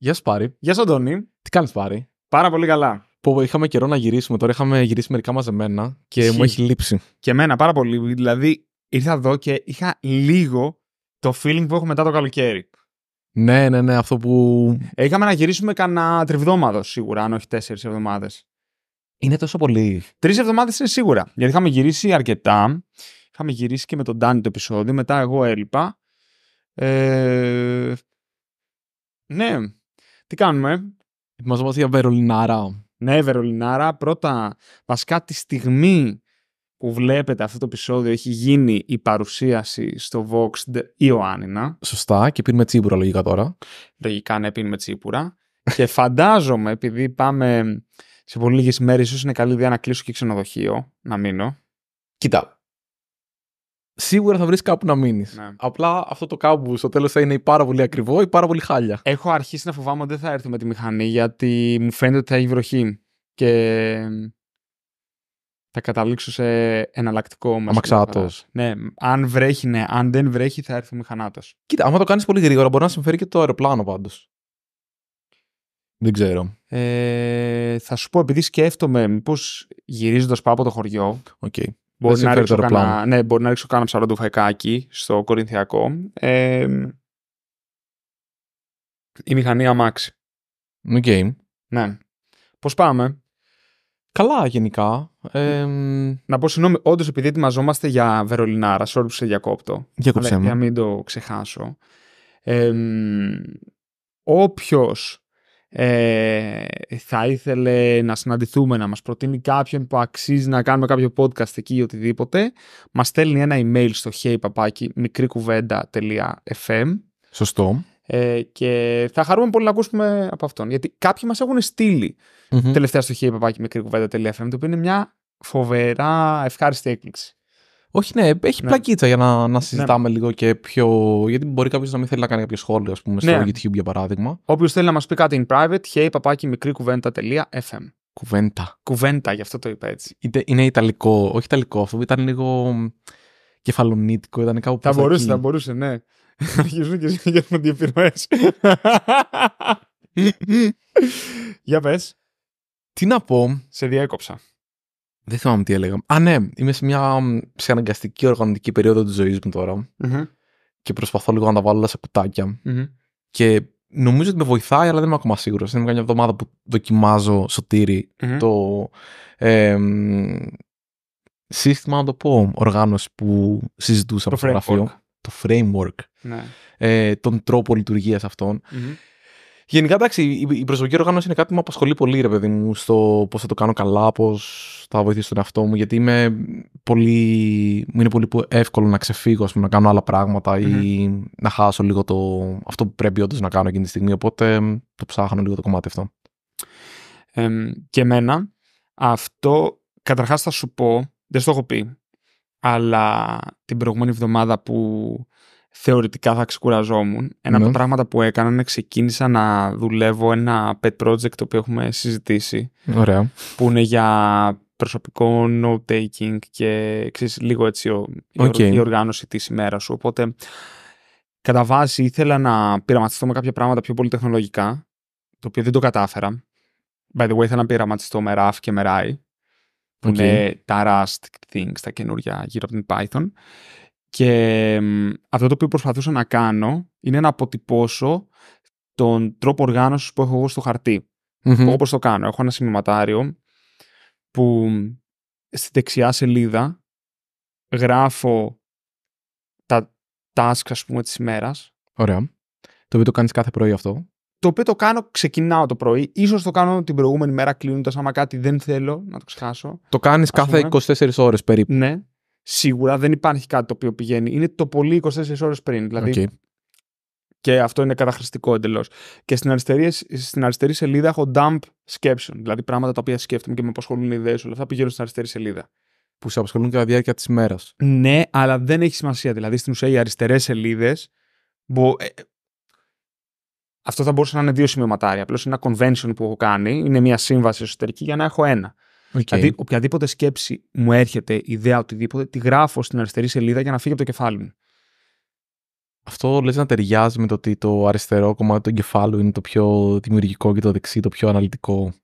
Γεια σου Πάρη. Γεια σου, Αντώνη. Τι κάνεις Πάρη; Πάρα πολύ καλά. Που είχαμε καιρό να γυρίσουμε. Τώρα είχαμε γυρίσει μερικά μαζεμένα και Ισχύει. μου έχει λείψει. Και εμένα πάρα πολύ. Δηλαδή, ήρθα εδώ και είχα λίγο το feeling που έχω μετά το καλοκαίρι. Ναι, ναι, ναι. Αυτό που. Ε, Είχαμε να γυρίσουμε κανένα τριβδόμαδο σίγουρα, αν όχι τέσσερις εβδομάδες. Είναι τόσο πολύ. Τρεις εβδομάδες είναι σίγουρα. Γιατί είχαμε γυρίσει αρκετά. Είχαμε γυρίσει και με τον Ντάνι το επεισόδιο. Μετά εγώ έλειπα. Ε... Ναι. Τι κάνουμε; Ετοιμαζόμαστε για Βερολινάρα. Ναι, Βερολινάρα. Πρώτα, βασικά τη στιγμή που βλέπετε αυτό το επεισόδιο έχει γίνει η παρουσίαση στο Vox Ιωάννινα. Σωστά. Και πίνουμε τσίπουρα λογικά τώρα. Λογικά ναι, πίνουμε τσίπουρα. και φαντάζομαι, επειδή πάμε σε πολύ λίγες μέρες, ίσως είναι καλή ιδέα να κλείσω και ξενοδοχείο, να μείνω. Κοίτα. Σίγουρα θα βρεις κάπου να μείνεις. Ναι. Απλά αυτό το κάπου στο τέλος θα είναι ή πάρα πολύ ακριβό ή πάρα πολύ χάλια. Έχω αρχίσει να φοβάμαι ότι δεν θα έρθω με τη μηχανή, γιατί μου φαίνεται ότι θα έχει βροχή. Και θα καταλήξω σε εναλλακτικό μέσο Αμαξάτος. μεταφοράς. Ναι, αν βρέχει, ναι. Αν δεν βρέχει, θα έρθω μηχανάτος. Κοίτα, άμα το κάνεις πολύ γρήγορα, μπορεί να συμφέρει και το αεροπλάνο πάντως. Δεν ξέρω. Ε, θα σου πω, επειδή σκέφτομαι, μήπως γυρίζοντας πάω από το χωριό, Οκ. Μπορεί Δεν να, συμφέρει το ρίξω αεροπλάνο. κάνα, ναι, μπορεί να ρίξω κάνα ψαροντουφαϊκάκι στο Κορινθιακό. Ε, η μηχανή αμάξι. Οκ. Ναι. Πώς πάμε; Καλά, γενικά. Ε, Να πω συγγνώμη, όντως επειδή ετοιμαζόμαστε για Βερολινάρα, sorry που σε διακόπτω. Διακόψέ αλλά με. Για να μην το ξεχάσω. Ε, όποιος ε, θα ήθελε να συναντηθούμε, να μας προτείνει κάποιον που αξίζει να κάνουμε κάποιο podcast εκεί ή οτιδήποτε, μας στέλνει ένα email στο heypapaki.mikrikuβέντα.fm Σωστό. ε, και θα χαρούμε πολύ να ακούσουμε από αυτόν. Γιατί κάποιοι μας έχουν στείλει Μμμ. τελευταία στο heypapaki.mikrikuβέντα.fm το οποίο είναι μια φοβερά ευχάριστη έκπληξη. Όχι, ναι, έχει Ναι. πλακίτσα για να, να συζητάμε λίγο και πιο. Γιατί μπορεί κάποιος να μην θέλει να κάνει κάποιο σχόλιο, ας πούμε, στο Ναι. YouTube για παράδειγμα. Όποιος θέλει να μας πει κάτι in private, heypapaki.mikrikuβέντα.fm Κουβέντα. Κουβέντα, γι' αυτό το είπα έτσι. Είτε- Είναι ιταλικό, όχι ιταλικό, αυτό ήταν λίγο κεφαλονίτικο, ήταν κάπου Θα προς τα μπορούσε, εκεί. θα μπορούσε, ναι. Αρχίζουν και γίνονται αντιεπιρροές. Για πες, Τι να πω, σε διέκοψα. Δεν θυμάμαι τι έλεγα. Α, ναι, είμαι σε μια σε αναγκαστική οργανωτική περίοδο της ζωής μου τώρα και προσπαθώ λίγο να τα βάλω όλα σε κουτάκια. Και νομίζω ότι με βοηθάει, αλλά δεν είμαι ακόμα σίγουρος. Είναι μια εβδομάδα που δοκιμάζω σωτήρι το εμ, σύστημα, να το πω, οργάνωση που συζητούσαμε Το στο γραφείο. framework. Το framework. Ναι. Ε, τον τρόπο λειτουργίας αυτών. Γενικά, εντάξει, η, η προσωπική οργάνωση είναι κάτι που με απασχολεί πολύ, ρε παιδί μου, στο πώς θα το κάνω καλά, πώς θα βοηθήσω τον εαυτό μου, γιατί είμαι πολύ, μου είναι πολύ πο- εύκολο να ξεφύγω, ας πούμε, να κάνω άλλα πράγματα ή να χάσω λίγο το, αυτό που πρέπει όντως να κάνω εκείνη τη στιγμή. Οπότε μ, το ψάχνω λίγο το κομμάτι αυτό. Εμ, και εμένα, αυτό καταρχάς θα σου πω, δεν στο έχω πει, αλλά την προηγούμενη εβδομάδα που θεωρητικά θα ξεκουραζόμουν, ένα από Ναι. τα πράγματα που έκανα είναι ξεκίνησα να δουλεύω ένα pet project το οποίο έχουμε συζητήσει, Ωραία. που είναι για προσωπικό note-taking και ξέρεις, λίγο έτσι ο, η, Οκ. ορ- η οργάνωση της ημέρας σου. Οπότε, κατά βάση ήθελα να πειραματιστώ με κάποια πράγματα πιο πολύ τεχνολογικά, το οποίο δεν το κατάφερα. By the way, ήθελα να πειραματιστώ με Ruff και με Rye, που Οκ. είναι τα Rust things, τα καινούργια γύρω από την Python. Και μ, αυτό το οποίο προσπαθούσα να κάνω είναι να αποτυπώσω τον τρόπο οργάνωσης που έχω εγώ στο χαρτί. Μμμ. Εγώ πώς το κάνω. Έχω ένα σημειωματάριο που στη δεξιά σελίδα γράφω τα tasks, ας πούμε, της ημέρας. Ωραία. Το οποίο το κάνεις κάθε πρωί αυτό. Το οποίο το κάνω, ξεκινάω το πρωί. Ίσως το κάνω την προηγούμενη μέρα κλείνοντας, άμα κάτι δεν θέλω να το ξεχάσω. Το κάνεις κάθε πούμε. 24 ώρες περίπου. Ναι. Σίγουρα δεν υπάρχει κάτι το οποίο πηγαίνει. Είναι το πολύ 24 ώρες πριν. Δηλαδή, Οκ. Και αυτό είναι καταχρηστικό εντελώς. Και στην αριστερή, στην αριστερή σελίδα έχω dump σκέψεων. Δηλαδή πράγματα τα οποία σκέφτομαι και με απασχολούν ιδέες. Όλα αυτά πηγαίνουν στην αριστερή σελίδα. Που σε απασχολούν κατά τη διάρκεια της ημέρα. Ναι, αλλά δεν έχει σημασία. Δηλαδή στην ουσία οι αριστερές σελίδες. Μπο... ε, αυτό θα μπορούσε να είναι δύο σημειωματάρια. Απλώς είναι ένα convention που έχω κάνει. Είναι μια σύμβαση εσωτερική για να έχω ένα. Δηλαδή, οποιαδήποτε σκέψη μου έρχεται, ιδέα, οτιδήποτε, τη γράφω στην αριστερή σελίδα για να φύγει από το κεφάλι μου. Αυτό λες να ταιριάζει με το ότι το αριστερό κομμάτι του εγκεφάλου είναι το πιο δημιουργικό και το δεξί το πιο αναλυτικό.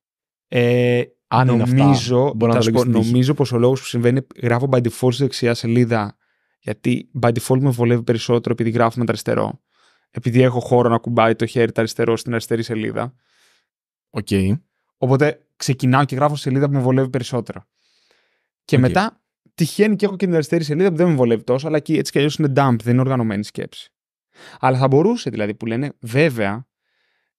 Ε, Αν νομίζω, είναι αυτά, πω, νομίζω πως ο λόγος που συμβαίνει γράφω by default στη δεξιά σελίδα γιατί by default με βολεύει περισσότερο επειδή γράφω με το αριστερό. Επειδή έχω χώρο να ακουμπάει το χέρι το αριστερό στην αριστερή σελίδα. Οκ. Οπότε ξεκινάω και γράφω σελίδα που με βολεύει περισσότερο. Και μετά τυχαίνει και έχω και την αριστερή σελίδα που δεν με βολεύει τόσο, αλλά εκεί έτσι κι αλλιώς είναι dump, δεν είναι οργανωμένη σκέψη. Αλλά θα μπορούσε δηλαδή που λένε, βέβαια,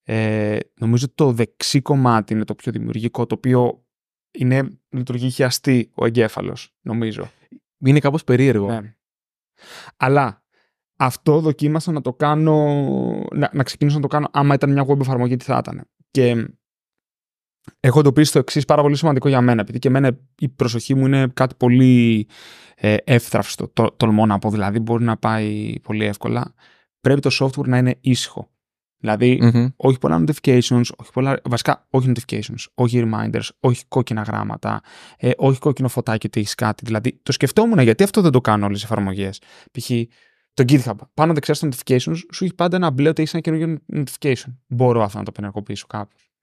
ε, νομίζω το δεξί κομμάτι είναι το πιο δημιουργικό, το οποίο είναι, λειτουργεί χιαστή ο εγκέφαλος, νομίζω. Είναι κάπως περίεργο. Ναι. Αλλά αυτό δοκίμασα να το κάνω, να, να ξεκινήσω να το κάνω άμα ήταν μια web εφαρμογή τι θα ήταν. Και έχω εντοπίσει το εξής πάρα πολύ σημαντικό για μένα, επειδή και εμένα η προσοχή μου είναι κάτι πολύ ε, εύθραυστο, το, τολμώ να πω δηλαδή, μπορεί να πάει πολύ εύκολα. Πρέπει το software να είναι ήσυχο. δηλαδη όχι πολλά notifications, όχι πολλά, βασικά όχι notifications, όχι reminders, όχι κόκκινα γράμματα, ε, όχι κόκκινο φωτάκι ότι έχεις κάτι. Δηλαδή, το σκεφτόμουν γιατί αυτό δεν το κάνω όλες τις εφαρμογές. Π.χ. το GitHub, πάνω δεξιά στα notifications, σου έχει πάντα ένα μπλε ότι έχεις ένα καινούργιο notification. Μπορώ αυτό να το πενεργοποιήσω κάπως.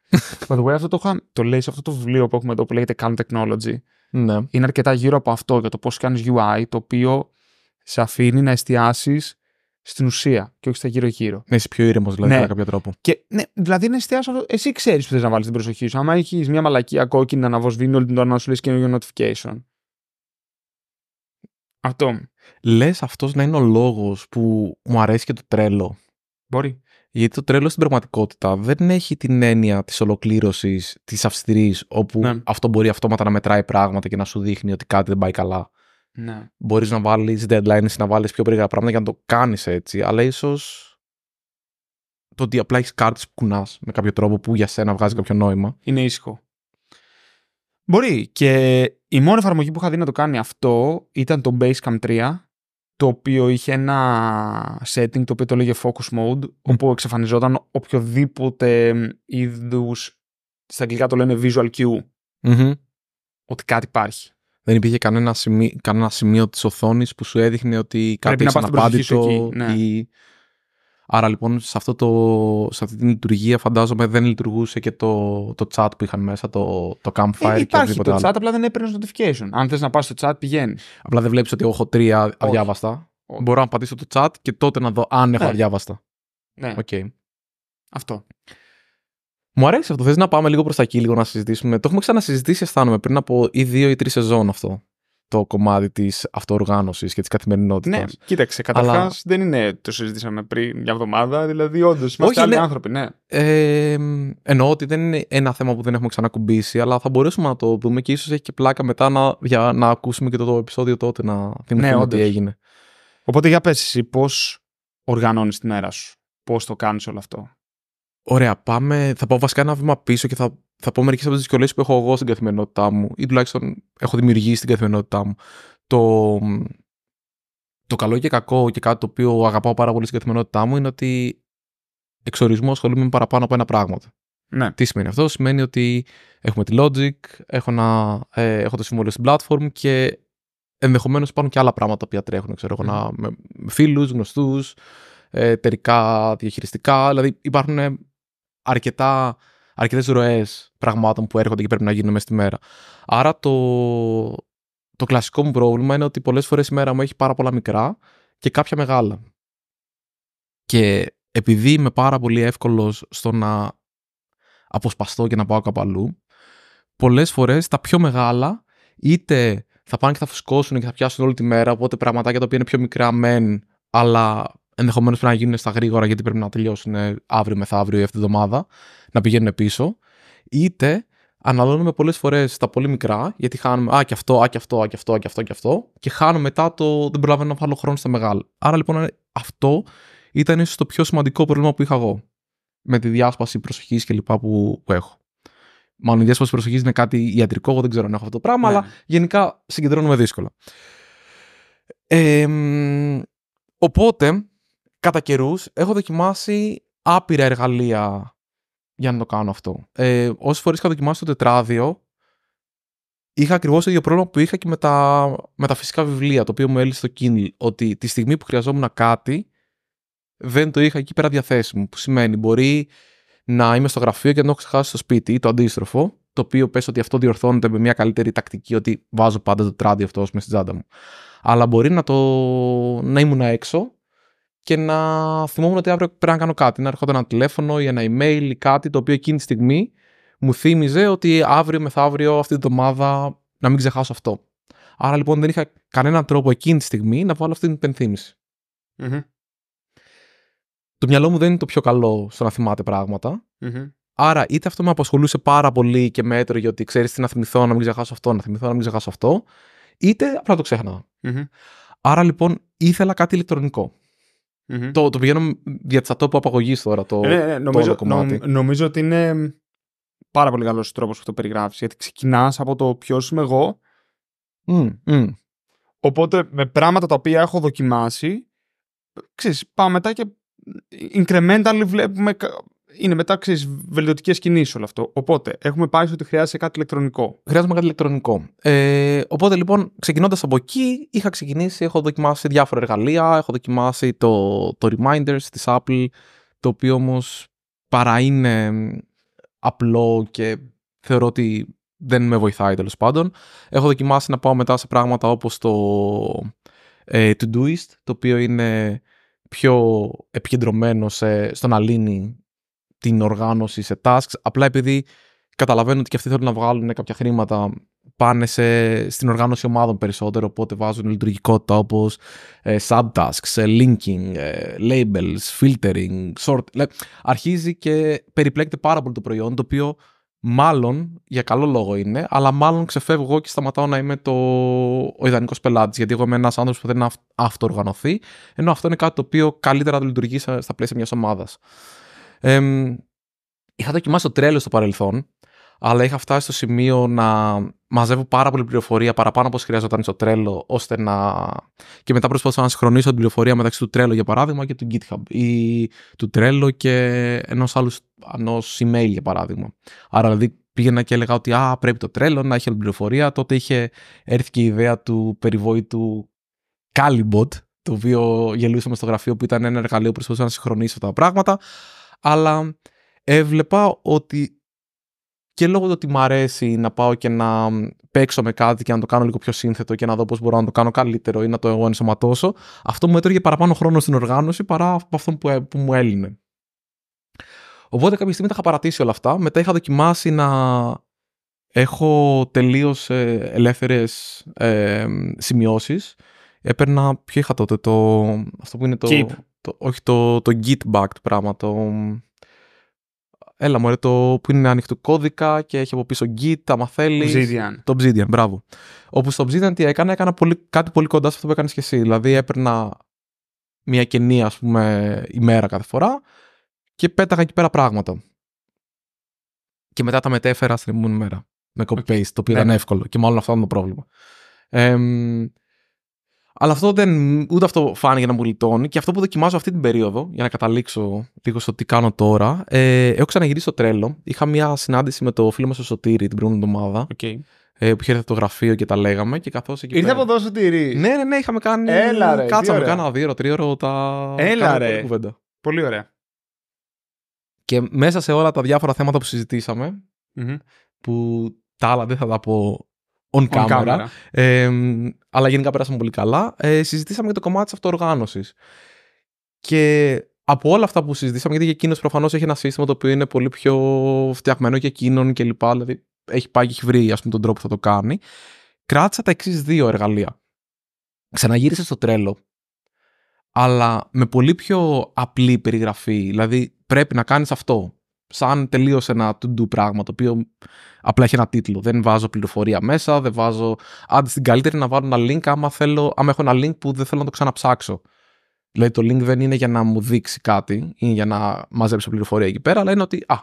By the way, αυτό το, το λέει σε αυτό το βιβλίο που έχουμε εδώ που λέγεται Calm Technology. Ναι. Είναι αρκετά γύρω από αυτό για το πώς κάνεις UI, το οποίο σε αφήνει να εστιάσεις στην ουσία και όχι στα γύρω-γύρω. Να είσαι πιο ήρεμος, δηλαδή, ναι. με κάποιο τρόπο. Και, ναι, δηλαδή να εστιάσεις αυτό. Εσύ ξέρεις που θες να βάλεις την προσοχή σου. Άμα έχεις μια μαλακία κόκκινη να αναβοσβήνει όλη την ώρα να σου λες καινούργιο notification. Αυτό. Λες αυτός να είναι ο λόγος που μου αρέσει και το τρέλο. Μπορεί. Γιατί το τρέλος στην πραγματικότητα δεν έχει την έννοια της ολοκλήρωσης της αυστηρής, όπου ναι. αυτό μπορεί αυτόματα να μετράει πράγματα και να σου δείχνει ότι κάτι δεν πάει καλά. Ναι. Μπορείς να βάλεις deadlines, να βάλεις πιο περίεργα πράγματα για να το κάνεις έτσι, αλλά ίσως το ότι απλά έχεις κάρτες που κουνάς με κάποιο τρόπο που για σένα βγάζει κάποιο νόημα. Είναι ήσυχο. Μπορεί. Και η μόνη εφαρμογή που είχα δει να το κάνει αυτό ήταν το Basecamp 3 το οποίο είχε ένα setting το οποίο το λέγε focus mode, όπου εξαφανιζόταν οποιοδήποτε είδους. Στα αγγλικά το λένε visual cue. Ότι κάτι υπάρχει. Δεν υπήρχε κανένα σημείο, κανένα σημείο της οθόνης που σου έδειχνε ότι κάτι είναι αναπάντητο. Ναι. Ή... Άρα λοιπόν σε, αυτό το, σε αυτή την λειτουργία φαντάζομαι δεν λειτουργούσε και το, το chat που είχαν μέσα, το, το campfire ε, και οτιδήποτε το chat, απλά δεν έπαιρνε notification. Αν θες να πας στο chat, πηγαίνει. Απλά δεν βλέπεις ότι έχω τρία αδιάβαστα. Μπορώ να πατήσω το chat και τότε να δω αν έχω ναι. αδιάβαστα. Ναι. Okay. Αυτό. Μου αρέσει αυτό. Θες να πάμε λίγο προς τα εκεί, λίγο να συζητήσουμε. Το έχουμε ξανασυζητήσει, αισθάνομαι, πριν από ή δύο ή τρεις σεζόν αυτό το κομμάτι της αυτοοργάνωσης και της καθημερινότητας. Ναι, κοίταξε. Καταρχάς Αλλά... δεν είναι. Το συζητήσαμε πριν μια εβδομάδα. Δηλαδή, όντως είμαστε άλλοι ναι. άνθρωποι, ναι. Ε, εννοώ ότι δεν είναι ένα θέμα που δεν έχουμε ξανακουμπήσει, αλλά θα μπορέσουμε να το δούμε και ίσως έχει και πλάκα μετά να, για να ακούσουμε και το, το επεισόδιο τότε να θυμηθούμε ναι, τι έγινε. Οπότε για πες εσύ πώς οργανώνεις τη μέρα σου; Πώς το κάνεις όλο αυτό; Ωραία, πάμε. Θα πάω βασικά ένα βήμα πίσω και θα, θα πω μερικές από τις δυσκολίες που έχω εγώ στην καθημερινότητά μου ή τουλάχιστον έχω δημιουργήσει στην καθημερινότητά μου. Το, το καλό και κακό και κάτι το οποίο αγαπάω πάρα πολύ στην καθημερινότητά μου είναι ότι εξορισμού ασχολούμαι με παραπάνω από ένα πράγμα. Ναι. Τι σημαίνει αυτό, σημαίνει ότι έχουμε τη Logic, έχω, να, ε, έχω το συμβόλαιο στην platform και ενδεχομένως υπάρχουν και άλλα πράγματα που τρέχουν, ξέρω εγώ, mm. με φίλους, γνωστούς, ε, εταιρικά, διαχειριστικά. Δηλαδή υπάρχουν αρκετά, αρκετές ροές πραγμάτων που έρχονται και πρέπει να γίνουν μέσα στη μέρα. Άρα το, το κλασικό μου πρόβλημα είναι ότι πολλές φορές η μέρα μου έχει πάρα πολλά μικρά και κάποια μεγάλα. Και επειδή είμαι πάρα πολύ εύκολος στο να αποσπαστώ και να πάω κάπου αλλού, πολλές φορές τα πιο μεγάλα είτε θα πάνε και θα φουσκώσουν και θα πιάσουν όλη τη μέρα. Οπότε πραγματάκια τα οποία είναι πιο μικρά μεν, αλλά ενδεχομένως πρέπει να γίνουν στα γρήγορα γιατί πρέπει να τελειώσουν αύριο μεθαύριο ή αυτή τη βδομάδα, να πηγαίνουν πίσω. Είτε αναλώνουμε πολλές φορές τα πολύ μικρά, γιατί χάνουμε Α, και αυτό, Α, και αυτό, Α, και αυτό, Α, και αυτό, και αυτό, και χάνουμε μετά το δεν προλαβαίνω να βάλω χρόνο στα μεγάλα. Άρα λοιπόν αυτό ήταν ίσως το πιο σημαντικό πρόβλημα που είχα εγώ. Με τη διάσπαση προσοχής και λοιπά που, που έχω. Μάλλον η διάσπαση προσοχής είναι κάτι ιατρικό, εγώ δεν ξέρω αν έχω αυτό το πράγμα, ναι. αλλά γενικά συγκεντρώνουμε δύσκολα. Ε, οπότε, κατά καιρούς, έχω δοκιμάσει άπειρα εργαλεία για να το κάνω αυτό. Ε, Όσες φορές είχα δοκιμάσει το τετράδιο, είχα ακριβώς το ίδιο πρόβλημα που είχα και με τα, με τα φυσικά βιβλία, το οποίο μου έλυσε το Kindle. Ότι τη στιγμή που χρειαζόμουν κάτι, δεν το είχα εκεί πέρα διαθέσιμο. Που σημαίνει μπορεί να είμαι στο γραφείο και να το έχω ξεχάσει στο σπίτι ή το αντίστροφο, το οποίο πες ότι αυτό διορθώνεται με μια καλύτερη τακτική ότι βάζω πάντα το τράδι αυτό με στην τσάντα μου. Αλλά μπορεί να, το... να ήμουν έξω και να θυμόμουν ότι αύριο πρέπει να κάνω κάτι. Να έρχονταν ένα τηλέφωνο ή ένα email ή κάτι το οποίο εκείνη τη στιγμή μου θύμιζε ότι αύριο μεθαύριο αυτή την εβδομάδα να μην ξεχάσω αυτό. Άρα λοιπόν δεν είχα κανέναν τρόπο εκείνη τη στιγμή να βάλω αυτή την υπενθύμηση. Το μυαλό μου δεν είναι το πιο καλό στο να θυμάται Άρα είτε αυτό με απασχολούσε πάρα πολύ και με έτρωγε ότι ξέρεις τι να θυμηθώ, να μην ξεχάσω αυτό, να θυμηθώ, να μην ξεχάσω αυτό, είτε απλά το ξεχναγα Άρα λοιπόν ήθελα κάτι ηλεκτρονικό. Mm-hmm. Το, το πηγαίνω διατσατό που απαγωγής τώρα το, ναι, ναι, νομίζω, κομμάτι. νομίζω ότι είναι πάρα πολύ καλός τρόπος που το περιγράφεις. Γιατί ξεκινάς από το ποιος είμαι εγώ. Mm, Οπότε με πράγματα τα οποία έχω δοκιμάσει, ξέρεις, πάμε μετά και incrementally βλέπουμε είναι μετά ξέρεις, βελτιωτικές κινήσεις όλο αυτό. Οπότε έχουμε πάει στο ότι χρειάζεται κάτι ηλεκτρονικό. Χρειάζομαι κάτι ηλεκτρονικό. Ε, οπότε λοιπόν ξεκινώντας από εκεί είχα ξεκινήσει, έχω δοκιμάσει διάφορα εργαλεία, έχω δοκιμάσει το, το Reminders της Apple, το οποίο όμως παρά είναι απλό και θεωρώ ότι δεν με βοηθάει τέλος πάντων. Έχω δοκιμάσει να πάω μετά σε πράγματα όπως το ε, Todoist, το οποίο είναι πιο επικεντρωμένο σε, στο να λύνει την οργάνωση σε tasks. Απλά επειδή καταλαβαίνω ότι και αυτοί θέλουν να βγάλουν κάποια χρήματα, πάνε σε, στην οργάνωση ομάδων περισσότερο, οπότε βάζουν λειτουργικότητα όπως ε, subtasks, ε, linking, ε, labels, filtering, sort. αρχίζει και περιπλέκεται πάρα πολύ το προϊόν, το οποίο μάλλον για καλό λόγο είναι, αλλά μάλλον ξεφεύγω και σταματάω να είμαι το, ο ιδανικός πελάτης. Γιατί εγώ είμαι ένας άνθρωπος που δεν είναι αυτοοργανωθεί, ενώ αυτό είναι κάτι το οποίο καλύτερα το λειτουργεί στα πλαίσια μιας ομάδας. Ε, είχα δοκιμάσει το τρέλο στο παρελθόν, αλλά είχα φτάσει στο σημείο να μαζεύω πάρα πολύ πληροφορία παραπάνω από όσο χρειαζόταν στο τρέλο, ώστε να. και μετά προσπαθούσα να συγχρονίσω την πληροφορία μεταξύ του τρέλο για παράδειγμα και του GitHub ή του τρέλο και ενός άλλου ενός email για παράδειγμα. Άρα δηλαδή πήγαινα και έλεγα ότι α, πρέπει το τρέλο να έχει όλη την πληροφορία. Τότε είχε έρθει και η ιδέα του περιβόητου Calibot, το οποίο γελούσαμε στο γραφείο που ήταν ένα εργαλείο που προσπαθούσε να συγχρονίσει αυτά τα πράγματα αλλά έβλεπα ότι και λόγω του ότι μου αρέσει να πάω και να παίξω με κάτι και να το κάνω λίγο πιο σύνθετο και να δω πώς μπορώ να το κάνω καλύτερο ή να το εγώ ενσωματώσω, αυτό μου έτρωγε παραπάνω χρόνο στην οργάνωση παρά από αυτό που, που μου έλυνε. Οπότε κάποια στιγμή τα είχα παρατήσει όλα αυτά. Μετά είχα δοκιμάσει να έχω τελείως ε, ελεύθερες ε, σημειώσεις. Έπαιρνα, ποιο είχα τότε, το, αυτό που είναι το... Keep. Το, όχι το, το Git-backed πράγμα, το... Έλα μωρέ, το που είναι ανοιχτό κώδικα και έχει από πίσω Git, άμα θέλεις. Obsidian. Το Obsidian, μπράβο. Όπου στο Obsidian τι έκανα, έκανα πολύ, κάτι πολύ κοντά σε αυτό που έκανες και εσύ. Δηλαδή έπαιρνα μια κενή, ας πούμε, ημέρα κάθε φορά και πέταγα εκεί πέρα πράγματα. Και μετά τα μετέφερα στην επόμενη μέρα. Με copy-paste, το οποίο ήταν ναι. εύκολο. Και μάλλον αυτό ήταν το πρόβλημα. Ε, αλλά αυτό δεν, ούτε αυτό φάνηκε να μου λιτώνει. Και αυτό που δοκιμάζω αυτή την περίοδο, για να καταλήξω λίγο στο τι κάνω τώρα, ε, έχω ξαναγυρίσει στο τρέλο. Είχα μια συνάντηση με το φίλο μας ο Σωτήρη την προηγούμενη εβδομάδα. Okay. Ε, που είχε έρθει το γραφείο και τα λέγαμε. Και καθώς εκεί Ήρθε από εδώ Σωτήρη; Ναι, ναι, ναι, είχαμε κάνει. Έλα, ρε, Κάτσαμε, κάνα δύο ώρο, τρία ώρο τα. Έλα, ρε. Πολύ ωραία. Και μέσα σε όλα τα διάφορα θέματα που συζητησαμε που τα άλλα δεν θα τα πω on, camera. Ε, αλλά γενικά περάσαμε πολύ καλά. Ε, συζητήσαμε για το κομμάτι της αυτοοργάνωσης. Και από όλα αυτά που συζητήσαμε, γιατί εκείνος προφανώς έχει ένα σύστημα το οποίο είναι πολύ πιο φτιαγμένο για εκείνον κλπ. Δηλαδή έχει πάει και έχει βρει ας πούμε, τον τρόπο που θα το κάνει. Κράτησα τα εξής δύο εργαλεία. Ξαναγύρισε στο τρέλο, αλλά με πολύ πιο απλή περιγραφή. Δηλαδή πρέπει να κάνεις αυτό σαν τελείως ένα to-do πράγμα, το οποίο απλά έχει ένα τίτλο. Δεν βάζω πληροφορία μέσα, δεν βάζω. Άντε στην καλύτερη να βάλω ένα link άμα, θέλω, άμα έχω ένα link που δεν θέλω να το ξαναψάξω. Δηλαδή το link δεν είναι για να μου δείξει κάτι ή για να μαζέψω πληροφορία εκεί πέρα, αλλά είναι ότι α,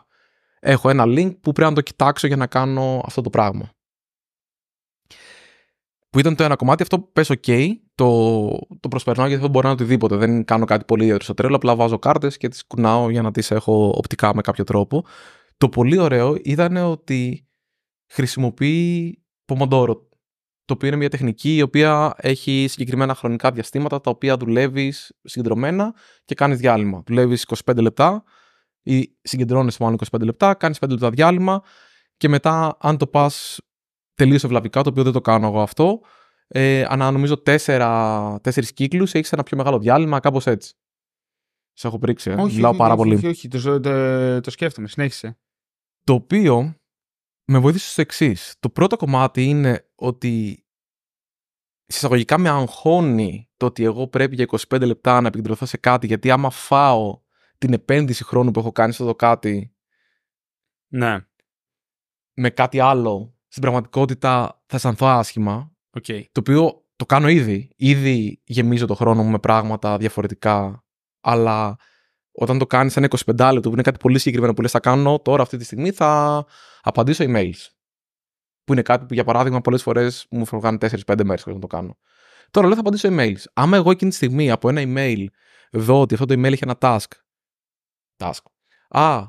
έχω ένα link που πρέπει να το κοιτάξω για να κάνω αυτό το πράγμα που ήταν το ένα κομμάτι, αυτό πες OK, το, το προσπερνάω γιατί δεν μπορώ να οτιδήποτε. Δεν κάνω κάτι πολύ ιδιαίτερο στο τρέλο, απλά βάζω κάρτες και τις κουνάω για να τις έχω οπτικά με κάποιο τρόπο. Το πολύ ωραίο ήταν ότι χρησιμοποιεί Pomodoro το οποίο είναι μια τεχνική η οποία έχει συγκεκριμένα χρονικά διαστήματα τα οποία δουλεύεις συγκεντρωμένα και κάνεις διάλειμμα. Δουλεύεις 25 λεπτά ή συγκεντρώνει μάλλον 25 λεπτά, κάνεις 5 λεπτά διάλειμμα και μετά, αν το πας τελείω ευλαβικά, το οποίο δεν το κάνω εγώ αυτό, ε, ανά νομίζω 4, 4 κύκλους έχεις ένα πιο μεγάλο διάλειμμα, κάπως έτσι. Σε έχω πρίξει. Ε. Όχι, Μιλάω πάρα όχι, πολύ. Όχι, όχι, το, το, το σκέφτομαι. Συνέχισε. Το οποίο με βοήθησε στο εξής. Το πρώτο κομμάτι είναι ότι συσσαγωγικά με αγχώνει το ότι εγώ πρέπει για 25 λεπτά να επικεντρωθώ σε κάτι, γιατί άμα φάω την επένδυση χρόνου που έχω κάνει σε αυτό το κάτι Ναι. με κάτι άλλο, στην πραγματικότητα θα αισθανθώ άσχημα. Okay. Το οποίο το κάνω ήδη. Ήδη γεμίζω το χρόνο μου με πράγματα διαφορετικά. Αλλά όταν το κάνεις ένα 25 λεπτό που είναι κάτι πολύ συγκεκριμένο που λες θα κάνω τώρα αυτή τη στιγμή θα απαντήσω emails. Που είναι κάτι που για παράδειγμα πολλές φορές μου φεύγουν 4-5 μέρες να το κάνω. Τώρα λέω θα απαντήσω emails. Άμα εγώ εκείνη τη στιγμή από ένα email δω ότι αυτό το email έχει ένα task. Task. Α,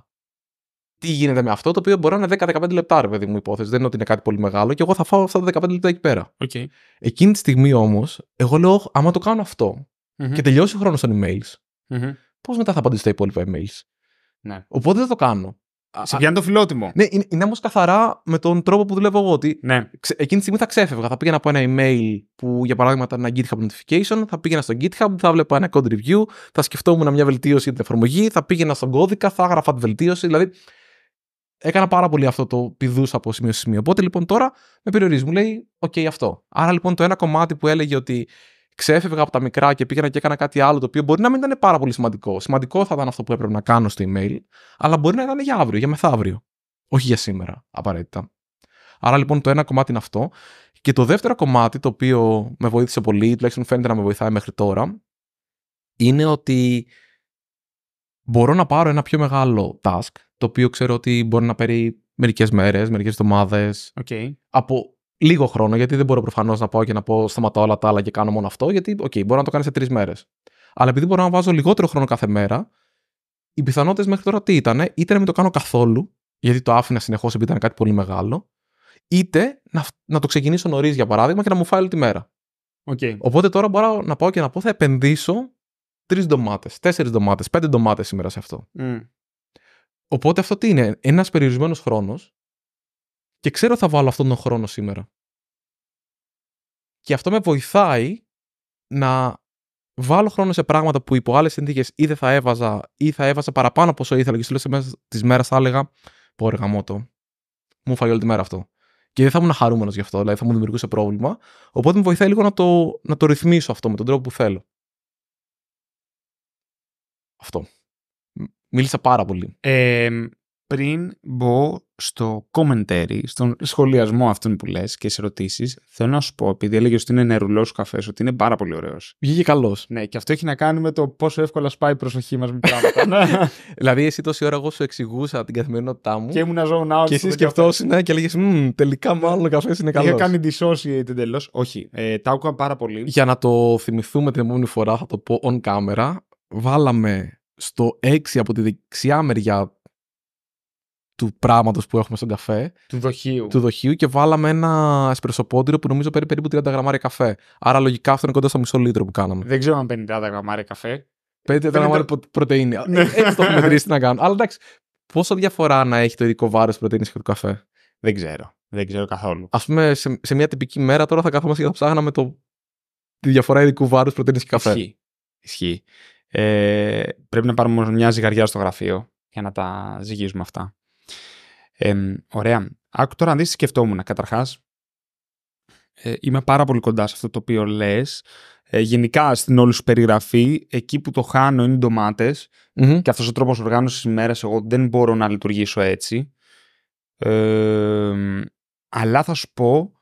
τι γίνεται με αυτό, το οποίο μπορεί να είναι 10-15 λεπτά, ρε παιδί μου, υπόθεση. Δεν είναι ότι είναι κάτι πολύ μεγάλο και εγώ θα φάω αυτά τα 15 λεπτά εκεί πέρα. Okay. Εκείνη τη στιγμή όμως, εγώ λέω, άμα το κάνω αυτό Mm-hmm. και τελειώσει ο χρόνος των emails, Mm-hmm. πώς μετά θα απαντήσω στα υπόλοιπα emails; Ναι. Οπότε δεν το κάνω. Σε πιάνει το φιλότιμο. Ναι, είναι, είναι όμως καθαρά με τον τρόπο που δουλεύω εγώ. Ότι Ναι. ξε- εκείνη τη στιγμή θα ξέφευγα. Θα πήγαινα από ένα email που για παράδειγμα ήταν ένα GitHub notification, θα πήγαινα στο GitHub, θα βλέπα ένα code review, θα σκεφτόμουν μια βελτίωση για την εφαρμογή, θα πήγαινα στον κώδικα, θα έγραφα τη βελτίωση. Δηλαδή, έκανα πάρα πολύ αυτό το πηδούσα από σημείο σε σημείο. Οπότε λοιπόν τώρα με περιορίζει. Μου λέει, OK, αυτό. Άρα λοιπόν το ένα κομμάτι που έλεγε ότι ξέφευγα από τα μικρά και πήγαινα και έκανα κάτι άλλο το οποίο μπορεί να μην ήταν πάρα πολύ σημαντικό. Σημαντικό θα ήταν αυτό που έπρεπε να κάνω στο email, αλλά μπορεί να ήταν για αύριο, για μεθαύριο. Όχι για σήμερα, απαραίτητα. Άρα λοιπόν το ένα κομμάτι είναι αυτό. Και το δεύτερο κομμάτι, το οποίο με βοήθησε πολύ, τουλάχιστον φαίνεται να με βοηθάει μέχρι τώρα, είναι ότι μπορώ να πάρω ένα πιο μεγάλο task, το οποίο ξέρω ότι μπορεί να παίρνει μερικές μέρες, μερικές εβδομάδες, Okay. από λίγο χρόνο, γιατί δεν μπορώ προφανώς να πάω και να πω σταματάω όλα τα άλλα και κάνω μόνο αυτό, γιατί, OK, μπορώ να το κάνεις σε τρεις μέρες. Αλλά επειδή μπορώ να βάζω λιγότερο χρόνο κάθε μέρα, οι πιθανότητες μέχρι τώρα τι ήταν, είτε να μην το κάνω καθόλου, γιατί το άφηνα συνεχώς επειδή ήταν κάτι πολύ μεγάλο, είτε να, να το ξεκινήσω νωρίς για παράδειγμα και να μου φάει όλη τη μέρα. Okay. Οπότε τώρα μπορώ να πάω και να πω θα επενδύσω τρεις ντομάτες, τέσσερις ντομάτες, πέντε ντομάτες σήμερα σε αυτό. Mm. Οπότε αυτό τι είναι, ένας περιορισμένος χρόνος και ξέρω θα βάλω αυτόν τον χρόνο σήμερα. Και αυτό με βοηθάει να βάλω χρόνο σε πράγματα που υπό άλλες συνθήκες ή δεν θα έβαζα ή θα έβαζα παραπάνω από όσο ήθελα και στο τέλο μέσα της μέρας θα έλεγα Πω ρε γαμώτο, μου φάει όλη τη μέρα αυτό. Και δεν θα ήμουν χαρούμενος γι' αυτό, δηλαδή θα μου δημιουργούσε πρόβλημα. Οπότε με βοηθάει λίγο να το, να το ρυθμίσω αυτό με τον τρόπο που θέλω. Αυτό. Μ- Μίλησα πάρα πολύ. Ε, πριν μπω στο commentary, στον σχολιασμό αυτών που λες και σε ερωτήσεις, θέλω να σου πω, επειδή έλεγες ότι είναι νερουλός ο καφές, ότι είναι πάρα πολύ ωραίος. Βγήκε καλός. Ναι, και αυτό έχει να κάνει με το πόσο εύκολα σπάει η προσοχή μας με πράγματα. Ναι. δηλαδή, εσύ τόση ώρα εγώ σου εξηγούσα την καθημερινότητά μου. και ήμουν zone out. Και εσύ σκεφτόσουν ναι, και έλεγες Μmm, τελικά μάλλον ο καφές είναι καλός. Είχα κάνει dissociate εντελώς. Όχι, ε, τα άκουγα πάρα πολύ. Για να το θυμηθούμε την επόμενη φορά, θα το πω on camera. Βάλαμε στο 6 από τη δεξιά μεριά του πράγματος που έχουμε στον καφέ, Του δοχείου. του δοχείου και βάλαμε ένα εσπρεσοπόντιρο που νομίζω παίρνει περίπου 30 γραμμάρια καφέ. Άρα λογικά αυτό είναι κοντά στο μισό λίτρο που κάναμε. Δεν ξέρω αν 50 γραμμάρια καφέ. 50 γραμμάρια προ- πρωτεΐνη. Ναι. Έτσι το έχουμε μετρήσει τι να κάνω. Αλλά εντάξει, πόσο διαφορά να έχει το ειδικό βάρος πρωτενη και του καφέ; Δεν ξέρω. Δεν ξέρω καθόλου. Α πούμε, σε, σε μια τυπική μέρα τώρα θα καθόμαστε και θα ψάχναμε το, τη διαφορά ειδικού βάρους πρωτενη και καφέ. Ισχύει. Ισχύει. Ε, πρέπει να πάρουμε όμως μια ζυγαριά στο γραφείο για να τα ζυγίζουμε αυτά. Ε, ωραία. Άκου τώρα να δεις τι σκεφτόμουν. Καταρχάς, ε, είμαι πάρα πολύ κοντά σε αυτό το οποίο λες. Ε, γενικά στην όλη σου περιγραφή, εκεί που το χάνω είναι οι ντομάτες Μμμ. και αυτός ο τρόπος οργάνωσης ημέρας εγώ δεν μπορώ να λειτουργήσω έτσι. Ε, αλλά θα σου πω,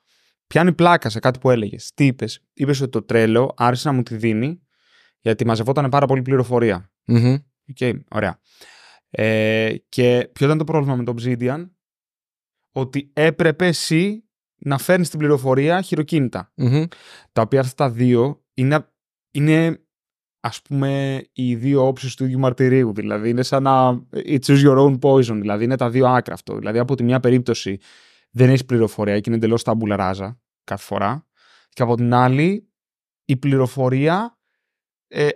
πιάνει πλάκα σε κάτι που έλεγες. Τι είπες; Είπες ότι το Trello άρχισε να μου τη δίνει γιατί μαζευόταν πάρα πολύ πληροφορία. Μμμ. Οκ, ωραία. Ε, και ποιο ήταν το πρόβλημα με το Obsidian? Ότι έπρεπε εσύ να φέρνεις την πληροφορία χειροκίνητα. Μμμ. Τα οποία αυτά τα δύο είναι, είναι ας πούμε οι δύο όψεις του ίδιου μαρτυρίου. Δηλαδή είναι σαν να it's choose your own poison. Δηλαδή είναι τα δύο άκρα αυτό. Δηλαδή από τη μια περίπτωση δεν έχεις πληροφορία και είναι εντελώς ταμπούλα ράζα κάθε φορά. Και από την άλλη, η πληροφορία ε,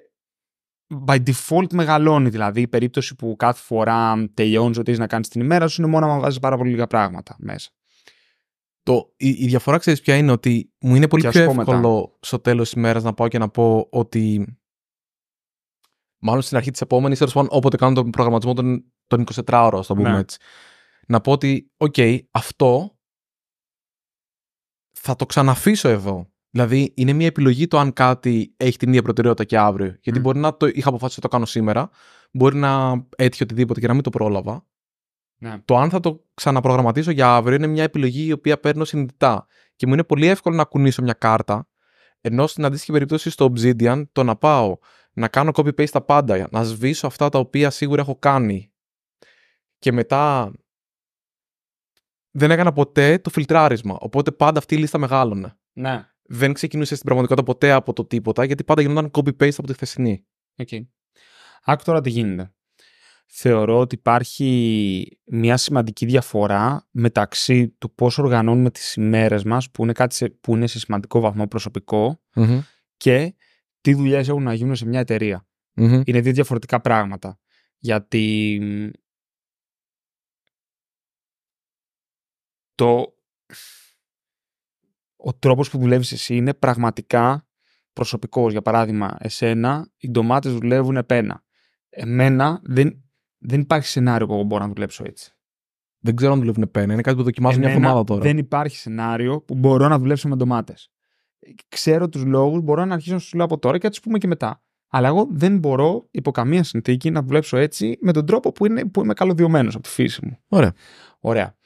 by default μεγαλώνει. Δηλαδή, η περίπτωση που κάθε φορά τελειώνεις ό,τι να κάνεις την ημέρα σου είναι μόνο να βάζεις πάρα πολύ λίγα πράγματα μέσα. Το, η, η διαφορά ξέρεις ποια είναι; Ότι μου είναι πολύ πιο εύκολο μετά. στο τέλος της ημέρας να πάω και να πω ότι. Μάλλον στην αρχή της επόμενης, τέλος πάντων, όποτε κάνω τον προγραμματισμό των, των 24 ώρων, το πούμε ναι. έτσι. Να πω ότι, οκ, αυτό θα το ξαναφήσω εδώ. Δηλαδή, είναι μια επιλογή το αν κάτι έχει την ίδια προτεραιότητα και αύριο. Γιατί μπορεί να το είχα αποφασίσει να το κάνω σήμερα, μπορεί να έτυχε οτιδήποτε και να μην το πρόλαβα. Ναι. Το αν θα το ξαναπρογραμματίσω για αύριο είναι μια επιλογή η οποία παίρνω συνειδητά. Και μου είναι πολύ εύκολο να κουνήσω μια κάρτα, ενώ στην αντίστοιχη περίπτωση στο Obsidian το να πάω να κάνω copy-paste τα πάντα, να σβήσω αυτά τα οποία σίγουρα έχω κάνει και μετά δεν έκανα ποτέ το φιλτράρισμα. Οπότε πάντα αυτή η λίστα μεγάλωνε. Ναι. Δεν ξεκινούσε στην πραγματικότητα ποτέ από το τίποτα, γιατί πάντα γινόταν copy-paste από τη χθεσινή. Okay. Άκου τώρα τι γίνεται. Θεωρώ ότι υπάρχει μια σημαντική διαφορά μεταξύ του πώς οργανώνουμε τις ημέρες μας, που είναι κάτι σε, που είναι σε σημαντικό βαθμό και τι δουλειές έχουν να γίνουν σε μια εταιρεια Είναι δύο διαφορετικά πράγματα. Γιατί το... ο τρόπος που δουλεύεις εσύ είναι πραγματικά προσωπικός. Για παράδειγμα, εσένα οι ντομάτες δουλεύουν επένα. Εμένα δεν, δεν υπάρχει σενάριο που εγώ μπορώ να δουλέψω έτσι. Δεν ξέρω αν δουλεύουν επένα. Είναι κάτι που δοκιμάζω μια εβδομάδα τώρα. Δεν υπάρχει σενάριο που μπορώ να δουλέψω με ντομάτες. Ξέρω τους λόγους, μπορώ να αρχίσω να σου λέω από τώρα και να τους πούμε και μετά. Αλλά εγώ δεν μπορώ υπό καμία συνθήκη να δουλέψω έτσι με τον τρόπο που, είναι, που είμαι καλωδιωμένος από τη φύση μου. Ωραία. Ωραία.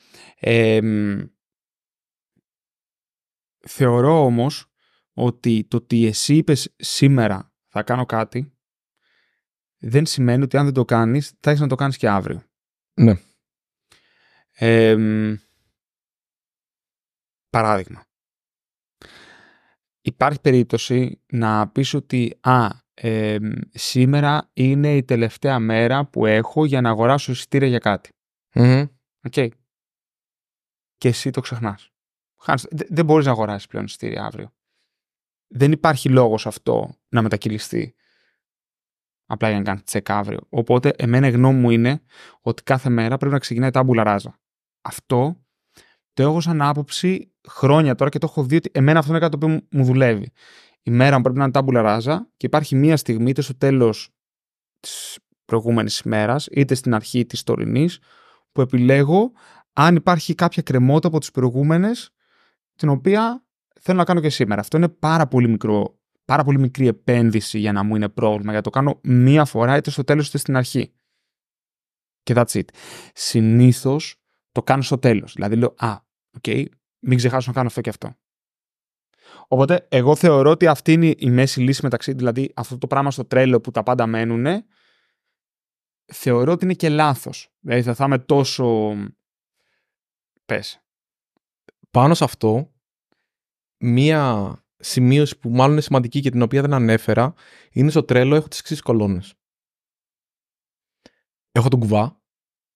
Θεωρώ όμως ότι το ότι εσύ είπες σήμερα θα κάνω κάτι δεν σημαίνει ότι αν δεν το κάνεις θα έχεις να το κάνεις και αύριο. Ναι. παράδειγμα. Υπάρχει περίπτωση να πεις ότι α, σήμερα είναι η τελευταία μέρα που έχω για να αγοράσω εισιτήρια για κάτι. Okay. Και εσύ το ξεχνάς. Δεν μπορείς να αγοράσεις πλέον εισιτήρια αύριο. Δεν υπάρχει λόγος αυτό να μετακυλιστεί απλά για να κάνεις τσεκ αύριο. Οπότε, εμένα η γνώμη μου είναι ότι κάθε μέρα πρέπει να ξεκινάει τάμπουλα ράζα. Αυτό το έχω σαν άποψη χρόνια τώρα και το έχω δει ότι εμένα αυτό είναι κάτι το οποίο μου δουλεύει. Η μέρα μου πρέπει να είναι τάμπουλα ράζα και υπάρχει μία στιγμή, είτε στο τέλος της προηγούμενης ημέρας, είτε στην αρχή της τωρινής, που επιλέγω αν υπάρχει κάποια εκκρεμότητα από τις προηγούμενες την οποία θέλω να κάνω και σήμερα. Αυτό είναι πάρα πολύ μικρό, πάρα πολύ μικρή επένδυση για να μου είναι πρόβλημα, για το κάνω μία φορά είτε στο τέλος είτε στην αρχή. Και that's it. Συνήθως το κάνω στο τέλος. Δηλαδή λέω, α, οκ, okay, μην ξεχάσω να κάνω αυτό και αυτό. Οπότε, εγώ θεωρώ ότι αυτή είναι η μέση λύση μεταξύ, δηλαδή αυτό το πράγμα στο Trello που τα πάντα μένουν, θεωρώ ότι είναι και λάθος. Δηλαδή θα, θα είμαι τόσο. Πες. Πάνω σε αυτό, μία σημείωση που μάλλον είναι σημαντική και την οποία δεν ανέφερα είναι στο τρέλο έχω τις εξής κολόνες. Έχω τον κουβά.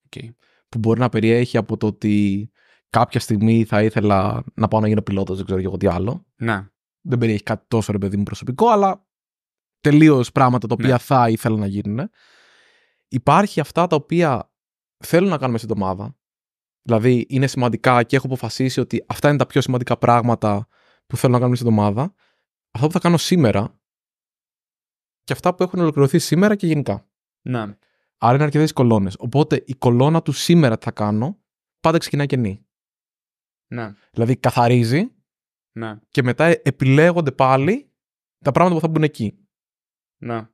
Okay. Που μπορεί να περιέχει από το ότι κάποια στιγμή θα ήθελα να πάω να γίνω πιλότος, δεν ξέρω εγώ τι άλλο. Ναι. Δεν περιέχει κάτι τόσο ρε παιδί μου προσωπικό, αλλά τελείως πράγματα τα οποία ναι. θα ήθελα να γίνουν υπάρχει αυτά τα οποία θέλω να κάνουμε στην εβδομάδα. Δηλαδή είναι σημαντικά και έχω αποφασίσει ότι αυτά είναι τα πιο σημαντικά πράγματα που θέλω να κάνουμε στην εβδομάδα. Αυτά που θα κάνω σήμερα και αυτά που έχουν ολοκληρωθεί σήμερα και γενικά. Ναι. Άρα είναι αρκετές κολόνες. Οπότε η κολόνα του σήμερα τι θα κάνω πάντα ξεκινάει καινή. Ναι. Δηλαδή καθαρίζει ναι. και μετά επιλέγονται πάλι τα πράγματα που θα μπουν εκεί. Ναι.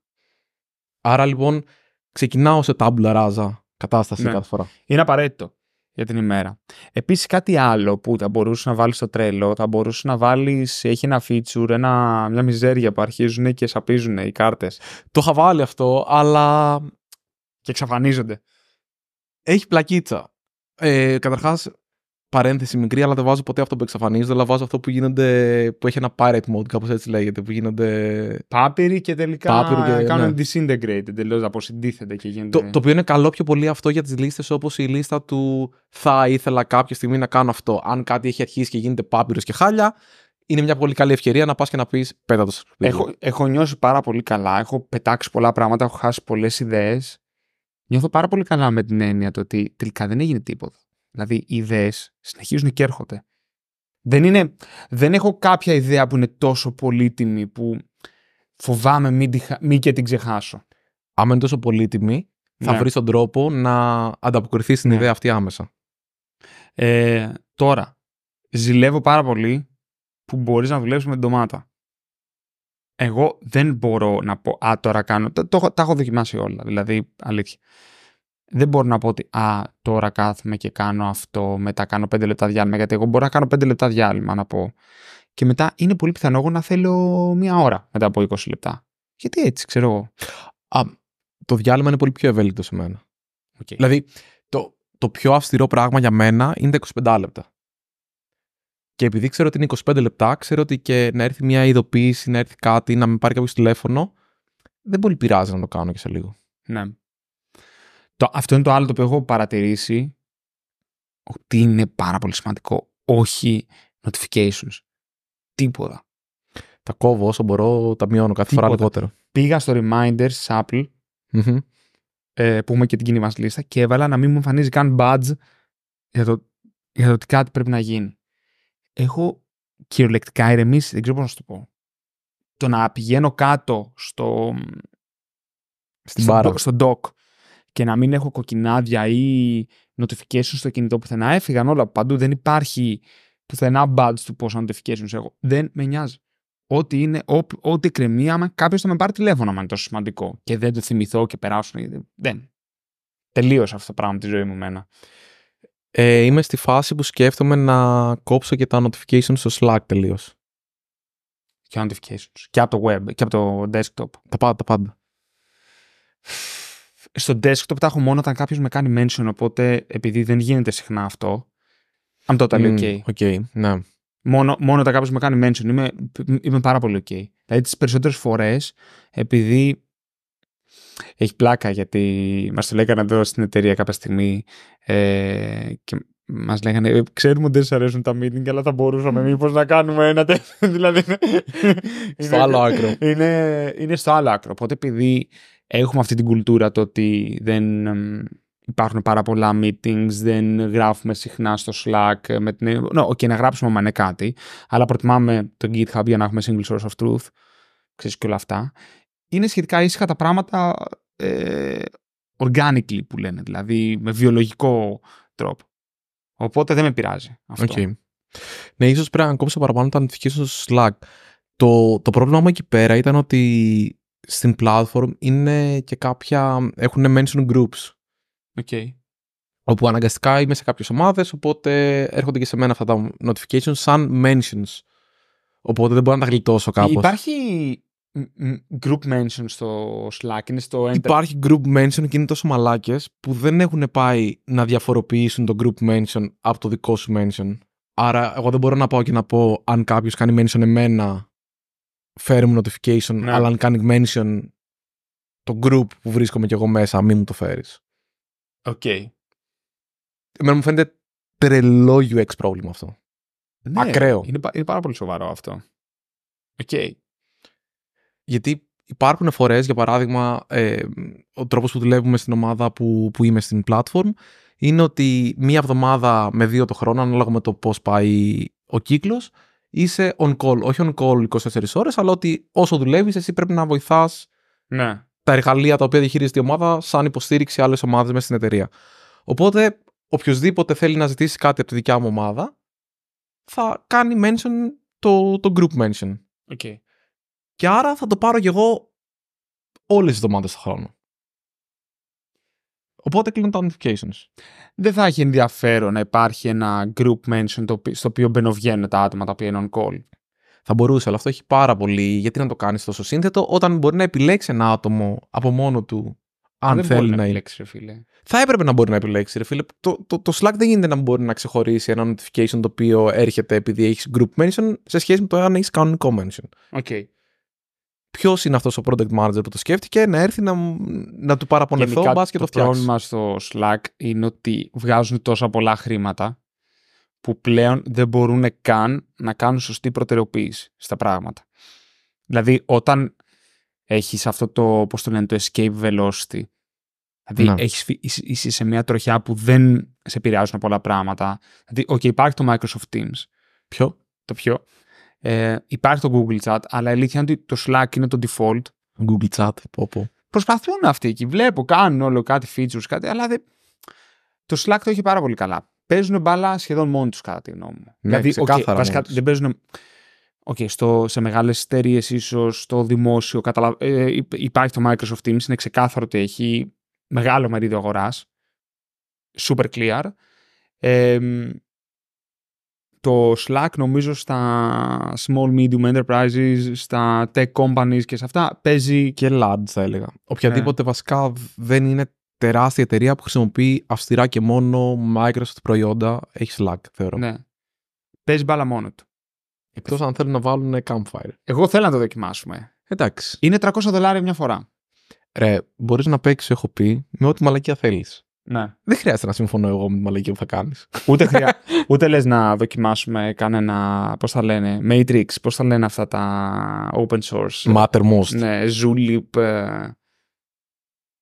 Άρα λοιπόν ξεκινάω σε τάμπουλα ράζα κατάσταση ναι. κάθε φορά. Είναι απαραίτητο για την ημέρα. Επίσης, κάτι άλλο που θα μπορούσε να βάλεις στο τρέλο, θα μπορούσε να βάλεις. Έχει ένα feature, ένα, μια μιζέρια που αρχίζουν και σαπίζουν οι κάρτες. Το είχα βάλει αυτό, αλλά. και εξαφανίζονται. Έχει πλακίτσα. Ε, Καταρχάς, παρένθεση μικρή, αλλά δεν βάζω ποτέ αυτό που εξαφανίζεται, αλλά βάζω αυτό που γίνεται, που έχει ένα pirate mode, κάπως έτσι λέγεται, που γίνονται... Πάπυροι και τελικά και, κάνουν ναι. disintegrate, τελείως αποσυντίθεται και γίνεται... Το, το οποίο είναι καλό πιο πολύ αυτό για τις λίστες όπως η λίστα του θα ήθελα κάποια στιγμή να κάνω αυτό. Αν κάτι έχει αρχίσει και γίνεται πάπυρος και χάλια, είναι μια πολύ καλή ευκαιρία να πας και να πεις πέτα το έχω, έχω νιώσει πάρα πολύ καλά. Έχω πετάξει πολλά πράγματα, έχω χάσει πολλές ιδέες. Νιώθω πάρα πολύ καλά με την έννοια το ότι τελικά δεν έγινε τίποτα. Δηλαδή, οι ιδέες συνεχίζουν και έρχονται. Δεν, είναι, δεν έχω κάποια ιδέα που είναι τόσο πολύτιμη που φοβάμαι μην, μην και την ξεχάσω. Άμα είναι τόσο πολύτιμη, θα ναι. βρεις τον τρόπο να ανταποκριθείς στην ναι. ιδέα αυτή άμεσα. Ε, τώρα, ζηλεύω πάρα πολύ που μπορείς να δουλέψεις με την ντομάτα. Εγώ δεν μπορώ να πω, α, τώρα κάνω, το, το, τα έχω δοκιμάσει όλα, δηλαδή, αλήθεια. Δεν μπορώ να πω ότι, α, τώρα κάθομαι και κάνω αυτό, μετά κάνω πέντε λεπτά διάλειμμα, γιατί εγώ μπορώ να κάνω πέντε λεπτά διάλειμμα, να πω. Και μετά είναι πολύ πιθανό εγώ να θέλω μία ώρα μετά από 20 λεπτά. Γιατί έτσι, ξέρω εγώ. Α, το διάλειμμα είναι πολύ πιο ευέλικτο σε μένα. Okay. Δηλαδή, το, το πιο αυστηρό πράγμα για μένα είναι τα 25 λεπτά. Και επειδή ξέρω ότι είναι 25 λεπτά, ξέρω ότι και να έρθει μια ειδοποίηση, να έρθει κάτι, να με πάρει κάποιος τηλέφωνο, δεν πολύ πειράζει να το κάνω και σε λίγο. Ναι. Το, αυτό είναι το άλλο το οποίο έχω παρατηρήσει ότι είναι πάρα πολύ σημαντικό. Όχι notifications. Τίποτα. Τα κόβω όσο μπορώ, τα μειώνω κάθε φορά λιγότερο. Πήγα στο reminders της Apple, ε, που έχουμε και την κοινή μας λίστα, και έβαλα να μην μου εμφανίζει καν badge για το, για το ότι κάτι πρέπει να γίνει έχω κυριολεκτικά ηρεμήσει, δεν ξέρω πώς να σου το πω. Το να πηγαίνω κάτω στο, Στην στο, στο dock και να μην έχω κοκκινάδια ή notifications στο κινητό πουθενά, έφυγαν όλα παντού. Δεν υπάρχει πουθενά badge του πόσα notifications έχω. Δεν με νοιάζει. Ό,τι είναι, ό,τι κρεμεί, άμα κάποιος θα με πάρει τηλέφωνο, αν είναι τόσο σημαντικό και δεν το θυμηθώ και περάσω. Δεν. Τελείωσε αυτό το πράγμα τη ζωή μου μένα. Ε, είμαι στη φάση που σκέφτομαι να κόψω και τα notifications στο Slack τελείως. Και notifications. Και από το web και από το desktop. Τα πάντα, τα πάντα. Στο desktop τα έχω μόνο όταν κάποιος με κάνει mention, οπότε επειδή δεν γίνεται συχνά αυτό. Αν το mm, ok. Ok, ναι. Μόνο, μόνο όταν κάποιος με κάνει mention είμαι, είμαι πάρα πολύ ok. Δηλαδή τις περισσότερες φορές, επειδή έχει πλάκα γιατί μας το λέγανε εδώ στην εταιρεία κάποια στιγμή ε, και μας λέγανε, «Ε, ξέρουμε ότι δεν σα αρέσουν τα meeting, αλλά θα μπορούσαμε μήπως να κάνουμε ένα τέτοιο. δηλαδή. στο άλλο άκρο. Είναι, είναι στο άλλο άκρο. Οπότε επειδή έχουμε αυτή την κουλτούρα το ότι δεν υπάρχουν πάρα πολλά meetings, δεν γράφουμε συχνά στο Slack. Με την... No, okay, να γράψουμε άμα είναι κάτι, αλλά προτιμάμε το GitHub για να έχουμε single source of truth. Ξέρεις και όλα αυτά είναι σχετικά ήσυχα τα πράγματα ε, organically που λένε, δηλαδή με βιολογικό τρόπο. Οπότε δεν με πειράζει αυτό. Okay. Ναι, ίσως πρέπει να κόψω παραπάνω τα notifications στο Slack. Το, το πρόβλημα μου εκεί πέρα ήταν ότι στην platform είναι και κάποια, έχουν mention groups. Okay. Όπου αναγκαστικά είμαι σε κάποιες ομάδες, οπότε έρχονται και σε μένα αυτά τα notifications σαν mentions. Οπότε δεν μπορώ να τα γλιτώσω κάπως. Υπάρχει group mention στο Slack, είναι στο Enterprise; Υπάρχει group mention και είναι τόσο μαλάκες που δεν έχουν πάει να διαφοροποιήσουν το group mention από το δικό σου mention. Άρα εγώ δεν μπορώ να πάω και να πω αν κάποιος κάνει mention εμένα φέρει μου notification, ναι. αλλά αν κάνει mention το group που βρίσκομαι κι εγώ μέσα, μην μου το φέρεις. Οκ. Okay. Εμένα μου φαίνεται τρελό UX πρόβλημα αυτό. Ναι, Ακραίο. Είναι, είναι πάρα πολύ σοβαρό αυτό. Οκ. Okay. Γιατί υπάρχουν φορές, για παράδειγμα, ε, ο τρόπος που δουλεύουμε στην ομάδα που, που είμαι στην platform είναι ότι μία εβδομάδα με δύο το χρόνο, ανάλογα με το πώς πάει ο κύκλος, είσαι on call. Όχι on call 24 ώρες, αλλά ότι όσο δουλεύεις, εσύ πρέπει να βοηθάς ναι. τα εργαλεία τα οποία διαχειρίζεται η ομάδα σαν υποστήριξη άλλες ομάδες μέσα στην εταιρεία. Οπότε, οποιοδήποτε θέλει να ζητήσει κάτι από τη δικιά μου ομάδα, θα κάνει mention το, το group mention. Okay. Και άρα θα το πάρω κι εγώ όλες τις εβδομάδες του χρόνου. Οπότε κλείνουν τα notifications. Δεν θα έχει ενδιαφέρον να υπάρχει ένα group mention στο οποίο μπαινοβγαίνουν τα άτομα τα οποία είναι on call. Θα μπορούσε, αλλά αυτό έχει πάρα πολύ. Γιατί να το κάνεις τόσο σύνθετο, όταν μπορεί να επιλέξει ένα άτομο από μόνο του, αν θέλει να, να επιλέξει, ρε φίλε. Θα έπρεπε να μπορεί να επιλέξει, ρε φίλε. Το, το, το Slack δεν γίνεται να μπορεί να ξεχωρίσει ένα notification το οποίο έρχεται επειδή έχεις group mention σε σχέση με το αν έχεις κανονικό mention. Okay ποιος είναι αυτός ο product manager που το σκέφτηκε, να έρθει να, να του παραπονεθώ, μπας και το φτιάξεις. Το πρόβλημα στο Slack είναι ότι βγάζουν τόσα πολλά χρήματα που πλέον δεν μπορούν καν να κάνουν σωστή προτεραιοποίηση στα πράγματα. Δηλαδή, όταν έχεις αυτό το, πώς το λένε, το escape velocity, δηλαδή ναι. έχεις, είσαι σε μια τροχιά που δεν σε επηρεάζουν πολλά πράγματα. Δηλαδή, OK, υπάρχει το Microsoft Teams. Ποιο; Το ποιο; Ε, υπάρχει το Google Chat, αλλά η αλήθεια είναι ότι το Slack είναι το default. Google Chat, πω πω. Προσπαθούν αυτοί εκεί. Βλέπω, κάνουν όλο κάτι features, κάτι, αλλά δεν... το Slack το έχει πάρα πολύ καλά. Παίζουν μπάλα σχεδόν μόνοι τους, κατά τη γνώμη μου. Ναι, δηλαδή, okay, βασικά, δεν παίζουν. Okay, στο, σε μεγάλες εταιρείες, ίσως στο δημόσιο, καταλα... ε, υπάρχει το Microsoft Teams, είναι ξεκάθαρο ότι έχει μεγάλο μερίδιο αγοράς. Super clear. Ε, το Slack νομίζω στα small medium enterprises, στα tech companies και σε αυτά παίζει... Και large θα έλεγα. Οποιαδήποτε ναι. βασικά δεν είναι τεράστια εταιρεία που χρησιμοποιεί αυστηρά και μόνο Microsoft προϊόντα έχει Slack, θεωρώ. Ναι. Παίζει μπάλα μόνο του. Εκτός αν θέλουν να βάλουν campfire. Εγώ θέλω να το δοκιμάσουμε. Εντάξει. Είναι 300 δολάρια μια φορά. Ρε, μπορείς να παίξεις, έχω πει, με ό,τι μαλακία θέλεις. Ναι. Δεν χρειάζεται να συμφωνώ εγώ με τη μαλακία που θα κάνεις. Ούτε, χρειά... Ούτε λες να δοκιμάσουμε κανένα. Πώς θα λένε. Matrix, πώς θα λένε αυτά τα open source. Mattermost. Ναι, Zulip. Ε...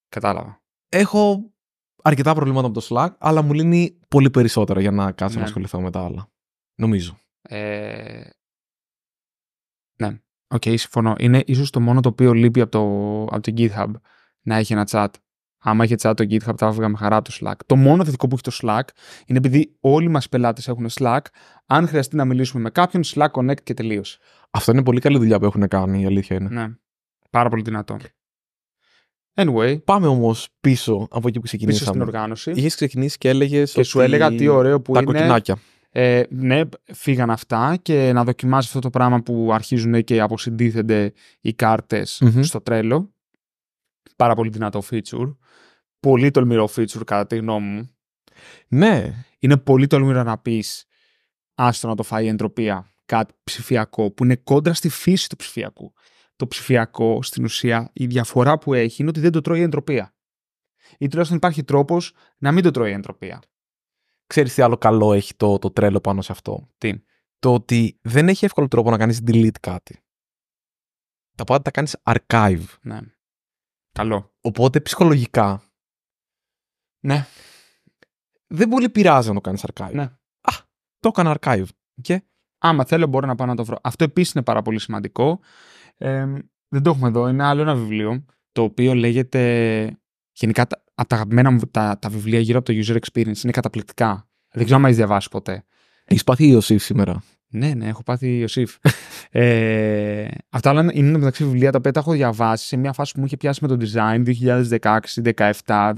Κατάλαβα. Έχω αρκετά προβλήματα με το Slack, αλλά μου λύνει πολύ περισσότερο για να κάτσω ναι. να ασχοληθώ με τα άλλα. Νομίζω. Ε... Ναι. Οκ, okay, συμφωνώ. Είναι ίσως το μόνο το οποίο λείπει από το, από το GitHub να έχει ένα chat. Άμα είχε chat το GitHub, θα έβγαζα με χαρά το Slack. Το μόνο θετικό που έχει το Slack είναι επειδή όλοι μας οι πελάτες έχουν Slack. Αν χρειαστεί να μιλήσουμε με κάποιον, Slack Connect και τελείω. Αυτό είναι πολύ καλή δουλειά που έχουν κάνει, η αλήθεια είναι. Ναι. Πάρα πολύ δυνατό. Anyway. Πάμε όμως πίσω από εκεί που ξεκινήσαμε. Πίσω στην οργάνωση. Είχες ξεκινήσει και έλεγες. Και σου έλεγα τι ωραίο που τα είναι. Τα κοκκινάκια. Ε, ναι, φύγαν αυτά και να δοκιμάσει αυτό το πράγμα που αρχίζουν και αποσυντίθενται οι καρτε στο τρέλο. Πάρα πολύ δυνατό feature. Πολύ τολμηρό feature κατά τη γνώμη μου. Ναι. Είναι πολύ τολμηρό να πεις άστο να το φάει η εντροπία κάτι ψηφιακό που είναι κόντρα στη φύση του ψηφιακού το ψηφιακό στην ουσία η διαφορά που έχει είναι ότι δεν το τρώει η εντροπία. Ή τουλάχιστον υπάρχει τρόπος να μην το τρώει η εντροπία. Ξέρεις τι άλλο καλό έχει το, το τρέλο πάνω σε αυτό; Τι; Το ότι δεν έχει εύκολο τρόπο να κάνεις delete κάτι. Τα πάντα τα κάνεις archive. Ναι. Καλό. Οπότε ψυχολογικά. Ναι. Δεν πολύ πειράζει να το κάνεις archive. Ναι. Α, το έκανα archive. Και... Άμα θέλω μπορώ να πάω να το βρω. Αυτό επίσης είναι πάρα πολύ σημαντικό. Ε, δεν το έχουμε εδώ. Είναι άλλο ένα βιβλίο το οποίο λέγεται. Γενικά από τα αγαπημένα μου τα, τα βιβλία γύρω από το user experience είναι καταπληκτικά. Δεν ξέρω αν έχεις διαβάσει ποτέ. Έχεις πάθει Ιωσήφ σήμερα. Ναι, ναι, έχω πάθει Ιωσήφ. ε, αυτά όλα είναι μεταξύ βιβλία τα οποία τα έχω διαβάσει σε μια φάση που μου είχε πιάσει με το design 2016-2017.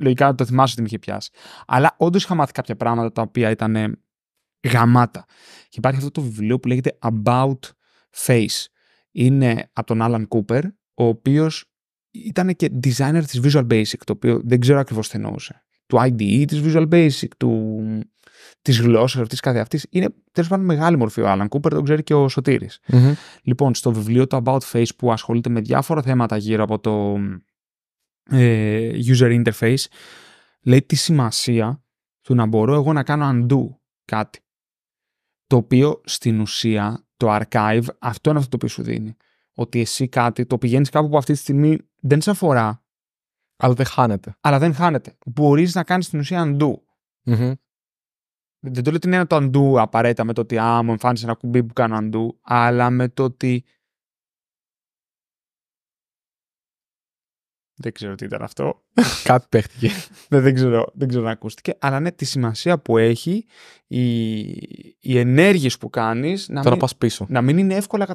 Λογικά το θυμάσαι ότι με είχε πιάσει. Αλλά όντως είχα μάθει κάποια πράγματα τα οποία ήταν γαμάτα. Και υπάρχει αυτό το βιβλίο που λέγεται About Face είναι από τον Alan Cooper, ο οποίος ήταν και designer της Visual Basic, το οποίο δεν ξέρω ακριβώς τι εννοούσε. Του IDE της Visual Basic, του... της γλώσσας αυτής κάθε αυτής. Είναι τέλος πάντων μεγάλη μορφή ο Alan Cooper, τον ξέρει και ο σωτηρης Λοιπόν, στο βιβλίο το About Face που ασχολείται με διάφορα θέματα γύρω από το ε, user interface, λέει τη σημασία του να μπορώ εγώ να κάνω undo κάτι. Το οποίο στην ουσία το archive, αυτό είναι αυτό το οποίο σου δίνει. Ότι εσύ κάτι το πηγαίνεις κάπου που αυτή τη στιγμή δεν σε αφορά. Αλλά δεν χάνεται. Αλλά δεν χάνεται. Μπορείς να κάνεις την ουσία undo. Δεν το λέω ότι είναι το undo απαραίτητα με το ότι α, μου εμφάνισε ένα κουμπί που κάνω undo, αλλά με το ότι Δεν ξέρω τι ήταν αυτό. Κάτι παίχτηκε. δεν, ξέρω, δεν ξέρω να ακούστηκε. Αλλά ναι, τη σημασία που έχει οι, οι ενέργειες που κάνεις να, Τώρα μην, πας πίσω. να μην είναι εύκολα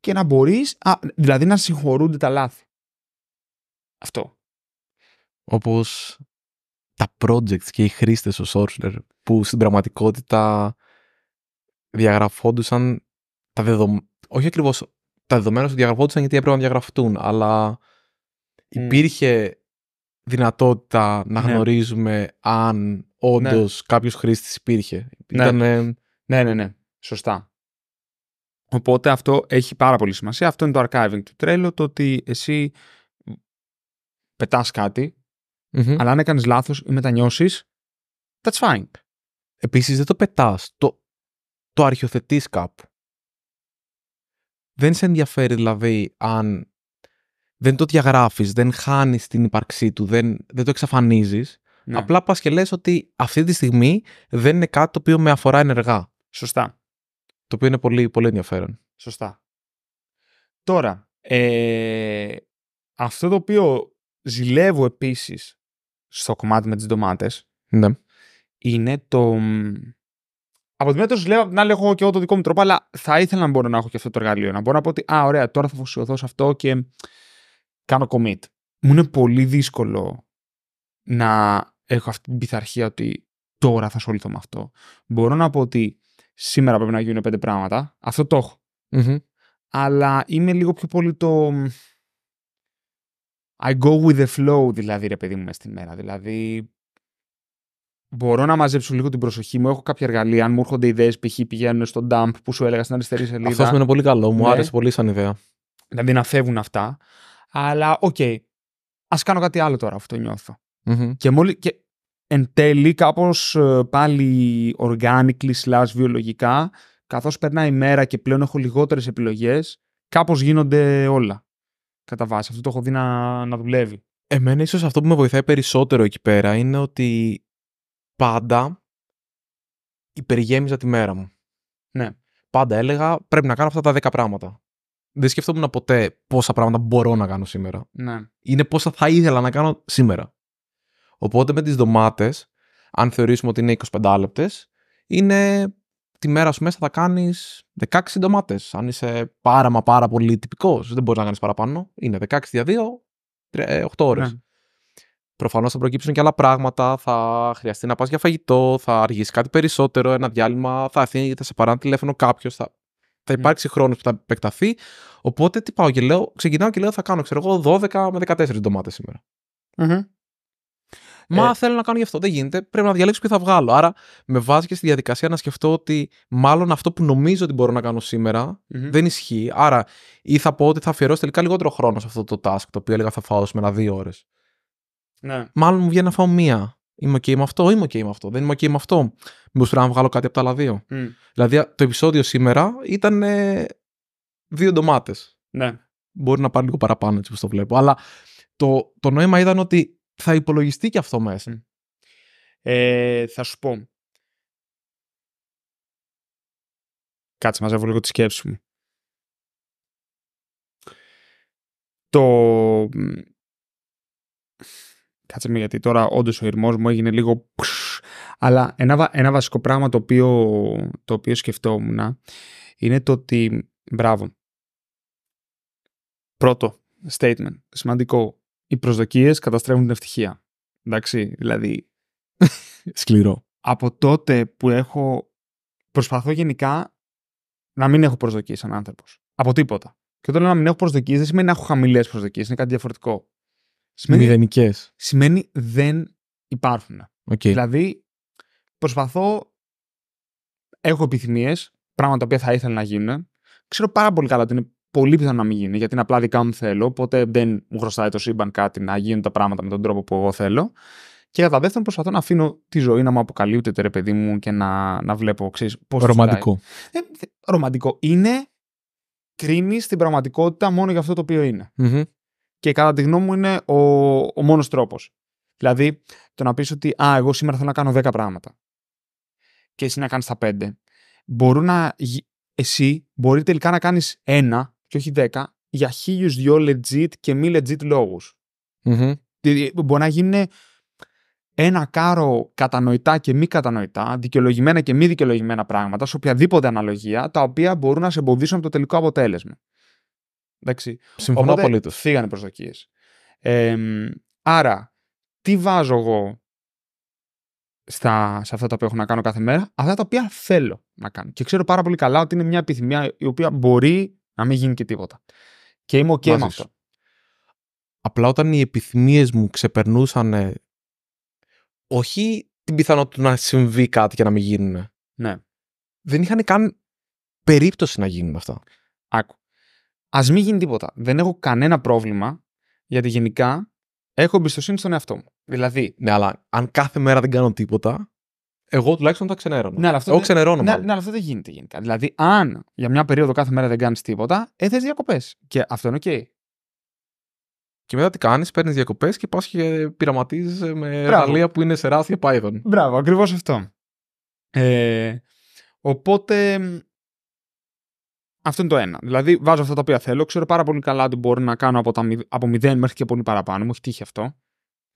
Και να μπορείς, α, δηλαδή να συγχωρούνται τα λάθη. Αυτό. Όπως τα projects και οι χρήστες ο Sorcerer που στην πραγματικότητα διαγραφόντουσαν τα δεδομένα. Όχι ακριβώς τα δεδομένα σου διαγραφόντουσαν γιατί έπρεπε να διαγραφτούν, αλλά υπήρχε δυνατότητα να ναι. γνωρίζουμε αν όντως ναι. κάποιος χρήστης υπήρχε. Ναι. ναι, ναι, ναι. Σωστά. Οπότε αυτό έχει πάρα πολύ σημασία. Αυτό είναι το archiving του τρέλο, το ότι εσύ πετάς κάτι, αλλά αν έκανες λάθος ή μετανιώσεις, that's fine. Επίσης δεν το πετάς. Το, το αρχιοθετείς κάπου. Δεν σε ενδιαφέρει δηλαδή αν δεν το διαγράφεις, δεν χάνεις την ύπαρξή του, δεν, δεν το εξαφανίζεις. Ναι. Απλά πας και λες ότι αυτή τη στιγμή δεν είναι κάτι το οποίο με αφορά ενεργά. Σωστά. Το οποίο είναι πολύ, πολύ ενδιαφέρον. Σωστά. Τώρα, ε, αυτό το οποίο ζηλεύω επίσης στο κομμάτι με τις ντομάτες ναι. είναι το... Από τη μία το ζηλεύω, να λέω και εγώ το δικό μου τρόπο, αλλά θα ήθελα να μπορώ να έχω και αυτό το εργαλείο. Να μπορώ να πω ότι, α, ωραία, τώρα θα φωσιωθώ σε αυτό και κάνω commit. Μου είναι πολύ δύσκολο να έχω αυτή την πειθαρχία ότι τώρα θα ασχοληθώ με αυτό. Μπορώ να πω ότι σήμερα πρέπει να γίνουν πέντε πράγματα. Αυτό το εχω Αλλά είμαι λίγο πιο πολύ το. I go with the flow, δηλαδή, ρε παιδί μου, μέσα στη μέρα. Δηλαδή, μπορώ να μαζέψω λίγο την προσοχή μου. Έχω κάποια εργαλεία. Αν μου έρχονται ιδέες, π.χ. πηγαίνουν στο dump που σου έλεγα στην αριστερή σελίδα. Αυτό είναι πολύ καλό. Μου ναι. άρεσε πολύ σαν ιδέα. Δηλαδή να φεύγουν αυτά. Αλλά οκ, okay, ας κάνω κάτι άλλο τώρα, αυτό νιώθω. Και, μόλι, και εν τέλει κάπως ε, πάλι organically slash βιολογικά, καθώς περνάει η μέρα και πλέον έχω λιγότερες επιλογές, κάπως γίνονται όλα. Κατά βάση, αυτό το έχω δει να, να δουλεύει. Εμένα ίσως αυτό που με βοηθάει περισσότερο εκεί πέρα είναι ότι πάντα υπεργέμιζα τη μέρα μου. Ναι. Πάντα έλεγα πρέπει να κάνω αυτά τα 10 πράγματα δεν σκεφτόμουν ποτέ πόσα πράγματα μπορώ να κάνω σήμερα. Ναι. Είναι πόσα θα ήθελα να κάνω σήμερα. Οπότε με τις ντομάτες, αν θεωρήσουμε ότι είναι 25 λεπτές, είναι τη μέρα σου μέσα θα κάνεις 16 ντομάτες. Αν είσαι πάρα μα πάρα πολύ τυπικός, δεν μπορείς να κάνεις παραπάνω. Είναι 16 δια 2, 8 ώρες. Ναι. Προφανώς θα προκύψουν και άλλα πράγματα. Θα χρειαστεί να πας για φαγητό, θα αργήσει κάτι περισσότερο, ένα διάλειμμα, θα, θα σε παρά τηλέφωνο κάποιος. Θα θα υπάρξει χρόνος που θα επεκταθεί. Οπότε τι πάω και λέω, ξεκινάω και λέω θα κάνω, ξέρω εγώ, 12 με 14 ντομάτε σήμερα. Μα ε... θέλω να κάνω γι' αυτό. Δεν γίνεται. Πρέπει να διαλέξω ποιο θα βγάλω. Άρα με βάζει και στη διαδικασία να σκεφτώ ότι μάλλον αυτό που νομίζω ότι μπορώ να κάνω δεν ισχύει. Άρα ή θα πω ότι θα αφιερώσω τελικά λιγότερο χρόνο σε αυτό το task το οποίο έλεγα θα φάω σήμερα δύο ώρες. Ναι. Μάλλον μου βγαίνει να φάω μία. Είμαι OK με αυτό, είμαι OK με αυτό. Δεν είμαι OK με αυτό. Μήπως πρέπει να βγάλω κάτι από τα άλλα δύο. Δηλαδή το επεισόδιο σήμερα ήταν ε, δύο ντομάτες. Ναι. Μπορεί να πάρει λίγο παραπάνω έτσι όπως το βλέπω. Αλλά το, το νόημα ήταν ότι θα υπολογιστεί και αυτό μέσα. Ε, θα σου πω. Κάτσε, μαζεύω λίγο τη σκέψη μου. Το Κάτσε με γιατί τώρα όντως ο ηρμός μου έγινε λίγο. Αλλά ένα, ένα βασικό πράγμα το οποίο, το οποίο σκεφτόμουν είναι το ότι. Μπράβο. Πρώτο statement. Σημαντικό. Οι προσδοκίες καταστρέφουν την ευτυχία. Εντάξει, δηλαδή. Σκληρό. Από τότε που έχω. Προσπαθώ γενικά να μην έχω προσδοκίες σαν άνθρωπος. Από τίποτα. Και όταν λέω να μην έχω προσδοκίες δεν σημαίνει να έχω χαμηλές προσδοκίες. Είναι κάτι διαφορετικό. Σημαίνει, Μηδενικές. Σημαίνει δεν υπάρχουν. Okay. Δηλαδή, προσπαθώ. Έχω επιθυμίες, πράγματα τα οποία θα ήθελα να γίνουν. Ξέρω πάρα πολύ καλά ότι είναι πολύ πιθανό να μην γίνει, γιατί είναι απλά δικά μου θέλω. Οπότε δεν μου χρωστάει το σύμπαν κάτι να γίνουν τα πράγματα με τον τρόπο που εγώ θέλω. Και κατά δεύτερον, προσπαθώ να αφήνω τη ζωή να μου αποκαλύπτεται, ρε παιδί μου, και να, να βλέπω, ξέρεις, πώς Ρομαντικό. Ε, ρομαντικό. Είναι κρίνει την πραγματικότητα μόνο για αυτό το οποίο είναι. Mm-hmm και κατά τη γνώμη μου είναι ο, ο μόνος τρόπος. Δηλαδή, το να πεις ότι «Α, εγώ σήμερα θέλω να κάνω 10 πράγματα» και εσύ να κάνεις τα 5, μπορούν να... Εσύ μπορεί τελικά να κάνεις ένα και όχι 10 για χίλιους δυο legit και μη legit λόγους. Μπορεί να γίνουν ένα κάρο κατανοητά και μη κατανοητά, δικαιολογημένα και μη δικαιολογημένα πράγματα, σε οποιαδήποτε αναλογία, τα οποία μπορούν να σε εμποδίσουν από το τελικό αποτέλεσμα. Εντάξει. Συμφωνώ απολύτως. Φύγανε προσδοκίες. Ε, άρα, τι βάζω εγώ στα, σε αυτά τα οποία έχω να κάνω κάθε μέρα, αυτά τα οποία θέλω να κάνω. Και ξέρω πάρα πολύ καλά ότι είναι μια επιθυμία η οποία μπορεί να μην γίνει και τίποτα. Και είμαι OK με αυτό. Απλά όταν οι επιθυμίες μου ξεπερνούσαν όχι την πιθανότητα να συμβεί κάτι και να μην γίνουν. Ναι. Δεν είχαν καν περίπτωση να γίνουν αυτά. Άκου. Α μην γίνει τίποτα. Δεν έχω κανένα πρόβλημα, γιατί γενικά έχω εμπιστοσύνη στον εαυτό μου. Δηλαδή. Ναι, αλλά αν κάθε μέρα δεν κάνω τίποτα. Εγώ τουλάχιστον τα ξενερώνω. Ναι, αλλά αυτό Εγώ δεν- ξενερώνω. Ναι, μάλλον. ναι, αλλά αυτό δεν γίνεται γενικά. Δηλαδή, αν για μια περίοδο κάθε μέρα δεν κάνεις τίποτα, ε, θες διακοπές. Και αυτό είναι οκ. Και μετά τι κάνεις, παίρνεις διακοπές και πας και πειραματίζεσαι με Μπράβο. εργαλεία που είναι σε τεράστια Python. Μπράβο, ακριβώς αυτό. Ε, οπότε. μ, Αυτό είναι το ένα. Δηλαδή, βάζω αυτά τα οποία θέλω. Ξέρω πάρα πολύ καλά ότι μπορώ να κάνω από, τα, μηδ- από 0 μέχρι και πολύ παραπάνω. Μου έχει τύχει αυτό.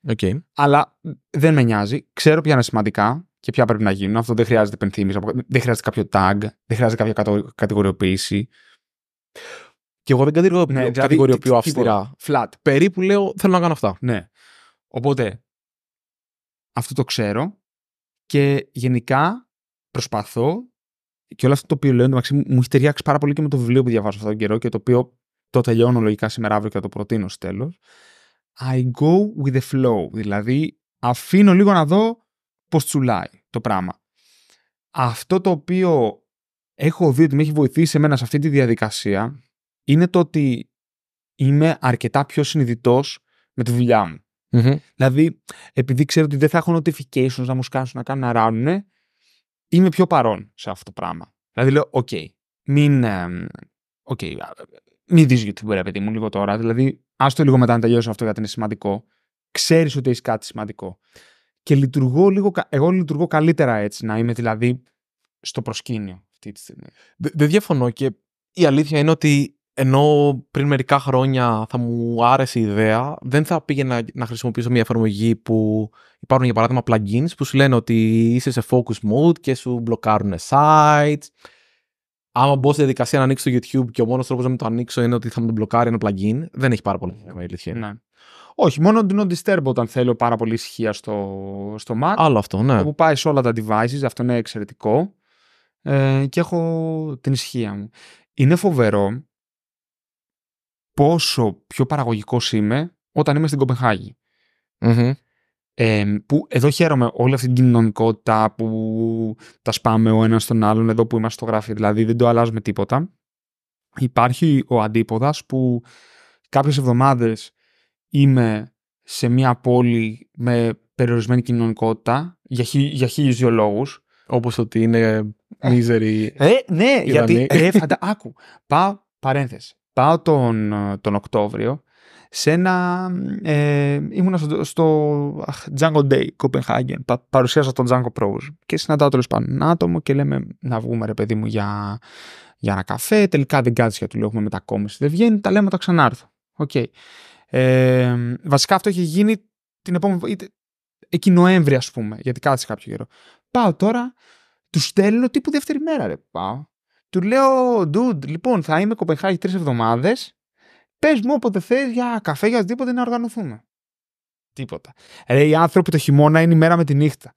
Okay. Αλλά δεν με νοιάζει. Ξέρω ποια είναι σημαντικά και ποια πρέπει να γίνουν. Αυτό δεν χρειάζεται υπενθύμηση. Δεν χρειάζεται κάποιο tag. Δεν χρειάζεται κάποια κατο- κατηγοριοποίηση. Και εγώ δεν κατηγοριοποιώ, Ναι, δηλαδή, κατηγοριοποιώ τί- τίποτα. αυστηρά. Flat. Περίπου λέω θέλω να κάνω αυτά. Ναι. Οπότε, αυτό το ξέρω και γενικά προσπαθώ και όλο αυτό το οποίο λέω εντωμεταξύ μου μου έχει ταιριάξει πάρα πολύ και με το βιβλίο που διαβάζω αυτόν τον καιρό και το οποίο το τελειώνω λογικά σήμερα αύριο και θα το προτείνω στο τέλος. I go with the flow. Δηλαδή, αφήνω λίγο να δω πώς τσουλάει το πράγμα. Αυτό το οποίο έχω δει ότι με έχει βοηθήσει εμένα σε αυτή τη διαδικασία είναι το ότι είμαι αρκετά πιο συνειδητός με τη δουλειά μου. Δηλαδή, επειδή ξέρω ότι δεν θα έχω notifications να μου σκάσουν να κάνουν να ράνουνε, είμαι πιο παρών σε αυτό το πράγμα. Δηλαδή λέω, οκ, μην. εμ, Οκ, α, μην δεις YouTube, ρε παιδί μου, λίγο τώρα. Δηλαδή, άστο λίγο μετά να τελειώσω αυτό γιατί είναι σημαντικό. Ξέρεις ότι έχεις κάτι σημαντικό. Και λειτουργώ λίγο, κα- εγώ λειτουργώ καλύτερα έτσι, να είμαι δηλαδή στο προσκήνιο αυτή τη στιγμή. Δε- Δεν διαφωνώ και η αλήθεια είναι ότι ενώ πριν μερικά χρόνια θα μου άρεσε η ιδέα, δεν θα πήγαινα να χρησιμοποιήσω μια εφαρμογή που υπάρχουν για παράδειγμα plugins που σου λένε ότι είσαι σε focus mode και σου μπλοκάρουν sites. Άμα μπω στη διαδικασία να ανοίξω το YouTube και ο μόνος τρόπος να μην το ανοίξω είναι ότι θα με το μπλοκάρει ένα plugin, δεν έχει πάρα πολύ νόημα η αλήθεια. είναι. Ναι. Όχι, μόνο do not disturb όταν θέλω πάρα πολύ ησυχία στο, στο Mac. Άλλο αυτό, ναι. όπου πάει σε όλα τα devices, αυτό είναι εξαιρετικό ε, και έχω την ησυχία μου. Είναι φοβερό πόσο πιο παραγωγικός είμαι όταν είμαι στην Κοπενχάγη. Μμμ. Ε, που εδώ χαίρομαι όλη αυτή την κοινωνικότητα που τα σπάμε ο ένας τον άλλον εδώ που είμαστε στο γραφείο, δηλαδή δεν το αλλάζουμε τίποτα. Υπάρχει ο αντίποδας που κάποιες εβδομάδες είμαι σε μια πόλη με περιορισμένη κοινωνικότητα για, χι, για χίλιους δύο λόγους. Όπως ότι είναι μίζερη. Ε, ναι, γιατί. Ιρανή. Ε, φαντα... Άκου. Πάω, παρένθεση. Πάω τον, ε, τον Οκτώβριο σε ένα. Ε, ήμουνα στο, στο αχ, Django Day, Copenhagen. Πα, παρουσίασα τον Django Pros. Και συναντάω τέλος πάντων ένα άτομο και λέμε να βγούμε, ρε παιδί μου, για, για ένα καφέ. Τελικά δεν έκατσε γιατί του λέω έχουμε μετακόμιση. Δεν βγαίνει, τα λέμε, θα ξανάρθω. Οκ. Ε, βασικά αυτό έχει γίνει την επόμενη. είτε- Εκεί Νοέμβρη, ας πούμε, γιατί έκατσε κάποιο καιρό. Πάω τώρα, του στέλνω τύπου δεύτερη μέρα, ρε. Πάω. Του λέω, dude, λοιπόν, θα είμαι Κοπενχάγη τρεις εβδομάδες. Πες μου όποτε θες για καφέ, για οτιδήποτε να οργανωθούμε. Τίποτα. Ρε, οι άνθρωποι το χειμώνα είναι η μέρα με τη νύχτα.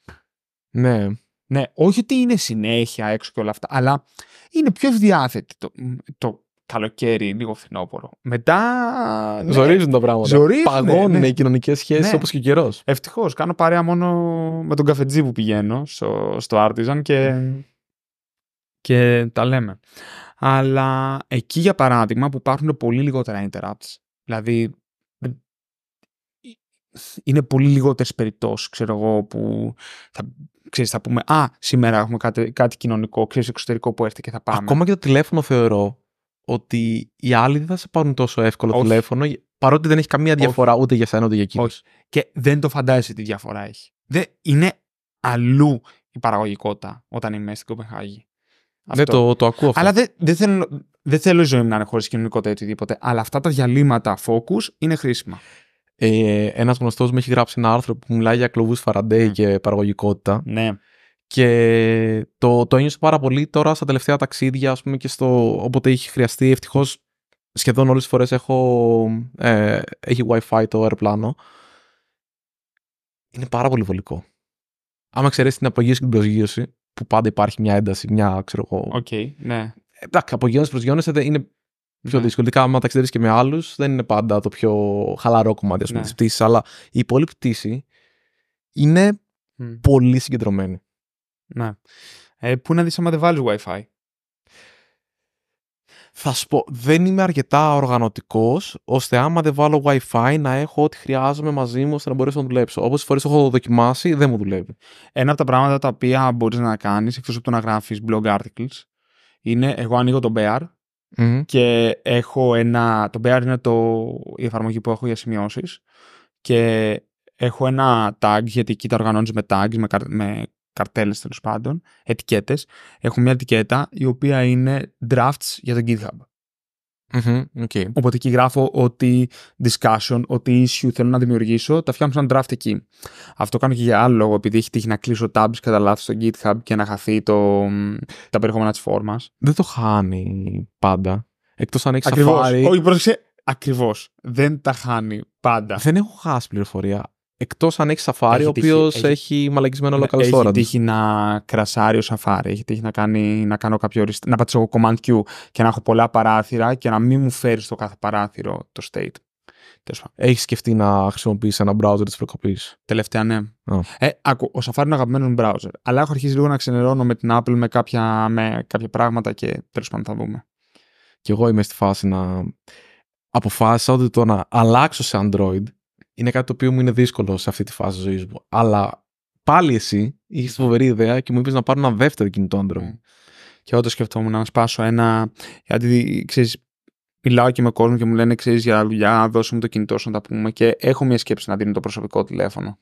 ναι. Ναι, όχι ότι είναι συνέχεια έξω και όλα αυτά, αλλά είναι πιο ευδιάθετη το, το καλοκαίρι, λίγο φθινόπωρο. Μετά. ναι, Ζορίζουν τα πράγματα. Ζορίζουνε, Παγώνουν ναι. οι κοινωνικές σχέσεις Ναι. όπως και ο καιρός. Ευτυχώς. Κάνω παρέα μόνο με τον καφετζή που πηγαίνω στο, στο Artisan και, και τα λέμε. Αλλά εκεί για παράδειγμα που υπάρχουν πολύ λιγότερα interrupts. Δηλαδή είναι πολύ λιγότερες περιπτώσεις, ξέρω εγώ, που θα, ξέρεις, θα πούμε «Α, σήμερα έχουμε κάτι, κάτι κοινωνικό, ξέρεις, εξωτερικό που έρθει και θα πάμε». Ακόμα και το τηλέφωνο θεωρώ ότι οι άλλοι δεν θα σε πάρουν τόσο εύκολα Όχι. τηλέφωνο, παρότι δεν έχει καμία διαφορά ούτε για σένα ούτε για εκείνους. Όχι. Και δεν το φαντάζεσαι τι διαφορά έχει. Δεν, είναι αλλού η παραγωγικότητα όταν είμαι στην Κοπενχάγη. Ναι, το, το ακούω αυτό. Αλλά δεν, δεν, θέλω, δεν θέλω η ζωή μου να είναι χωρίς κοινωνικότητα ή οτιδήποτε. Αλλά αυτά τα διαλύματα focus είναι χρήσιμα. Ε, ένας γνωστός μου έχει γράψει ένα άρθρο που μιλάει για κλωβούς Φαραντέι Μμ. και παραγωγικότητα Ναι. Και το, το ένιωσα πάρα πολύ τώρα στα τελευταία ταξίδια ας πούμε και στο όποτε έχει χρειαστεί ευτυχώς σχεδόν όλες τις φορές έχω, ε, έχει wifi το αεροπλάνο είναι πάρα πολύ βολικό άμα εξαιρέσεις την απογείωση και την προσγείωση που πάντα υπάρχει μια ένταση, μια ξέρω εγώ Οκ, ναι. εντάξει απογείωση προσγειώνεσαι δεν είναι πιο Ναι. δύσκολο. Ειδικά άμα ταξιδεύεις και με άλλους, δεν είναι πάντα το πιο χαλαρό κομμάτι ας πούμε, Ναι. της πτήσης, Αλλά η υπόλοιπη πτήση είναι Μμ. πολύ συγκεντρωμένη. Ναι. Ε, πού να δεις άμα δεν βάλεις Wi-Fi; Θα σου πω, δεν είμαι αρκετά οργανωτικός ώστε άμα δεν βάλω WiFi να έχω ό,τι χρειάζομαι μαζί μου ώστε να μπορέσω να δουλέψω. Όπω φορές έχω δοκιμάσει, δεν μου δουλεύει. Ένα από τα πράγματα τα οποία μπορείς να κάνεις, εκτός από το να γράφεις blog articles, είναι εγώ ανοίγω το Bear και έχω ένα. Το Bear είναι το, η εφαρμογή που έχω για σημειώσεις. Και έχω ένα tag, γιατί εκεί τα οργανώνεις με tags, με, με καρτέλες τέλος πάντων, ετικέτες. Έχω μια ετικέτα η οποία είναι drafts για το GitHub. Mm-hmm, okay. Οπότε εκεί γράφω ότι discussion, ότι issue θέλω να δημιουργήσω, τα φτιάχνω σαν draft εκεί. Αυτό κάνω και για άλλο λόγο, επειδή έχει τύχει να κλείσω tabs κατά λάθος στο GitHub και να χαθεί το, τα περιεχόμενα της φόρμας. Δεν το χάνει πάντα. Εκτός αν έχεις Safari. Όχι, πρόσεξε. Ακριβώς. Δεν τα χάνει πάντα. Δεν έχω χάσει πληροφορία. Εκτός αν έχεις σαφάρι, ο οποίος έχει, έχει μαλακισμένο local storage. Έχει τύχει να κρασάρει ο σαφάρι. Έχει τύχει να, κάνει, να κάνω κάποιο. να πατήσω command Q και να έχω πολλά παράθυρα και να μην μου φέρει στο κάθε παράθυρο το state. Έχεις σκεφτεί να χρησιμοποιήσεις ένα browser της προκοπής; Τελευταία, ναι. Oh. Ε, άκου, ο Safari είναι αγαπημένο μου browser. Αλλά έχω αρχίσει λίγο να ξενερώνω με την Apple με κάποια, με κάποια πράγματα και τέλος πάντων θα δούμε. Και εγώ είμαι στη φάση να αποφάσισα ότι το να αλλάξω σε Android είναι κάτι το οποίο μου είναι δύσκολο σε αυτή τη φάση της ζωής μου. Αλλά πάλι εσύ είχες φοβερή ιδέα και μου είπες να πάρω ένα δεύτερο κινητό Android. Mm. Και εγώ το σκεφτόμουν να σπάσω ένα. Γιατί ξέρεις, μιλάω και με κόσμο και μου λένε ξέρεις για δουλειά, δώσε μου το κινητό σου να τα πούμε. Και έχω μια σκέψη να δίνω το προσωπικό τηλέφωνο.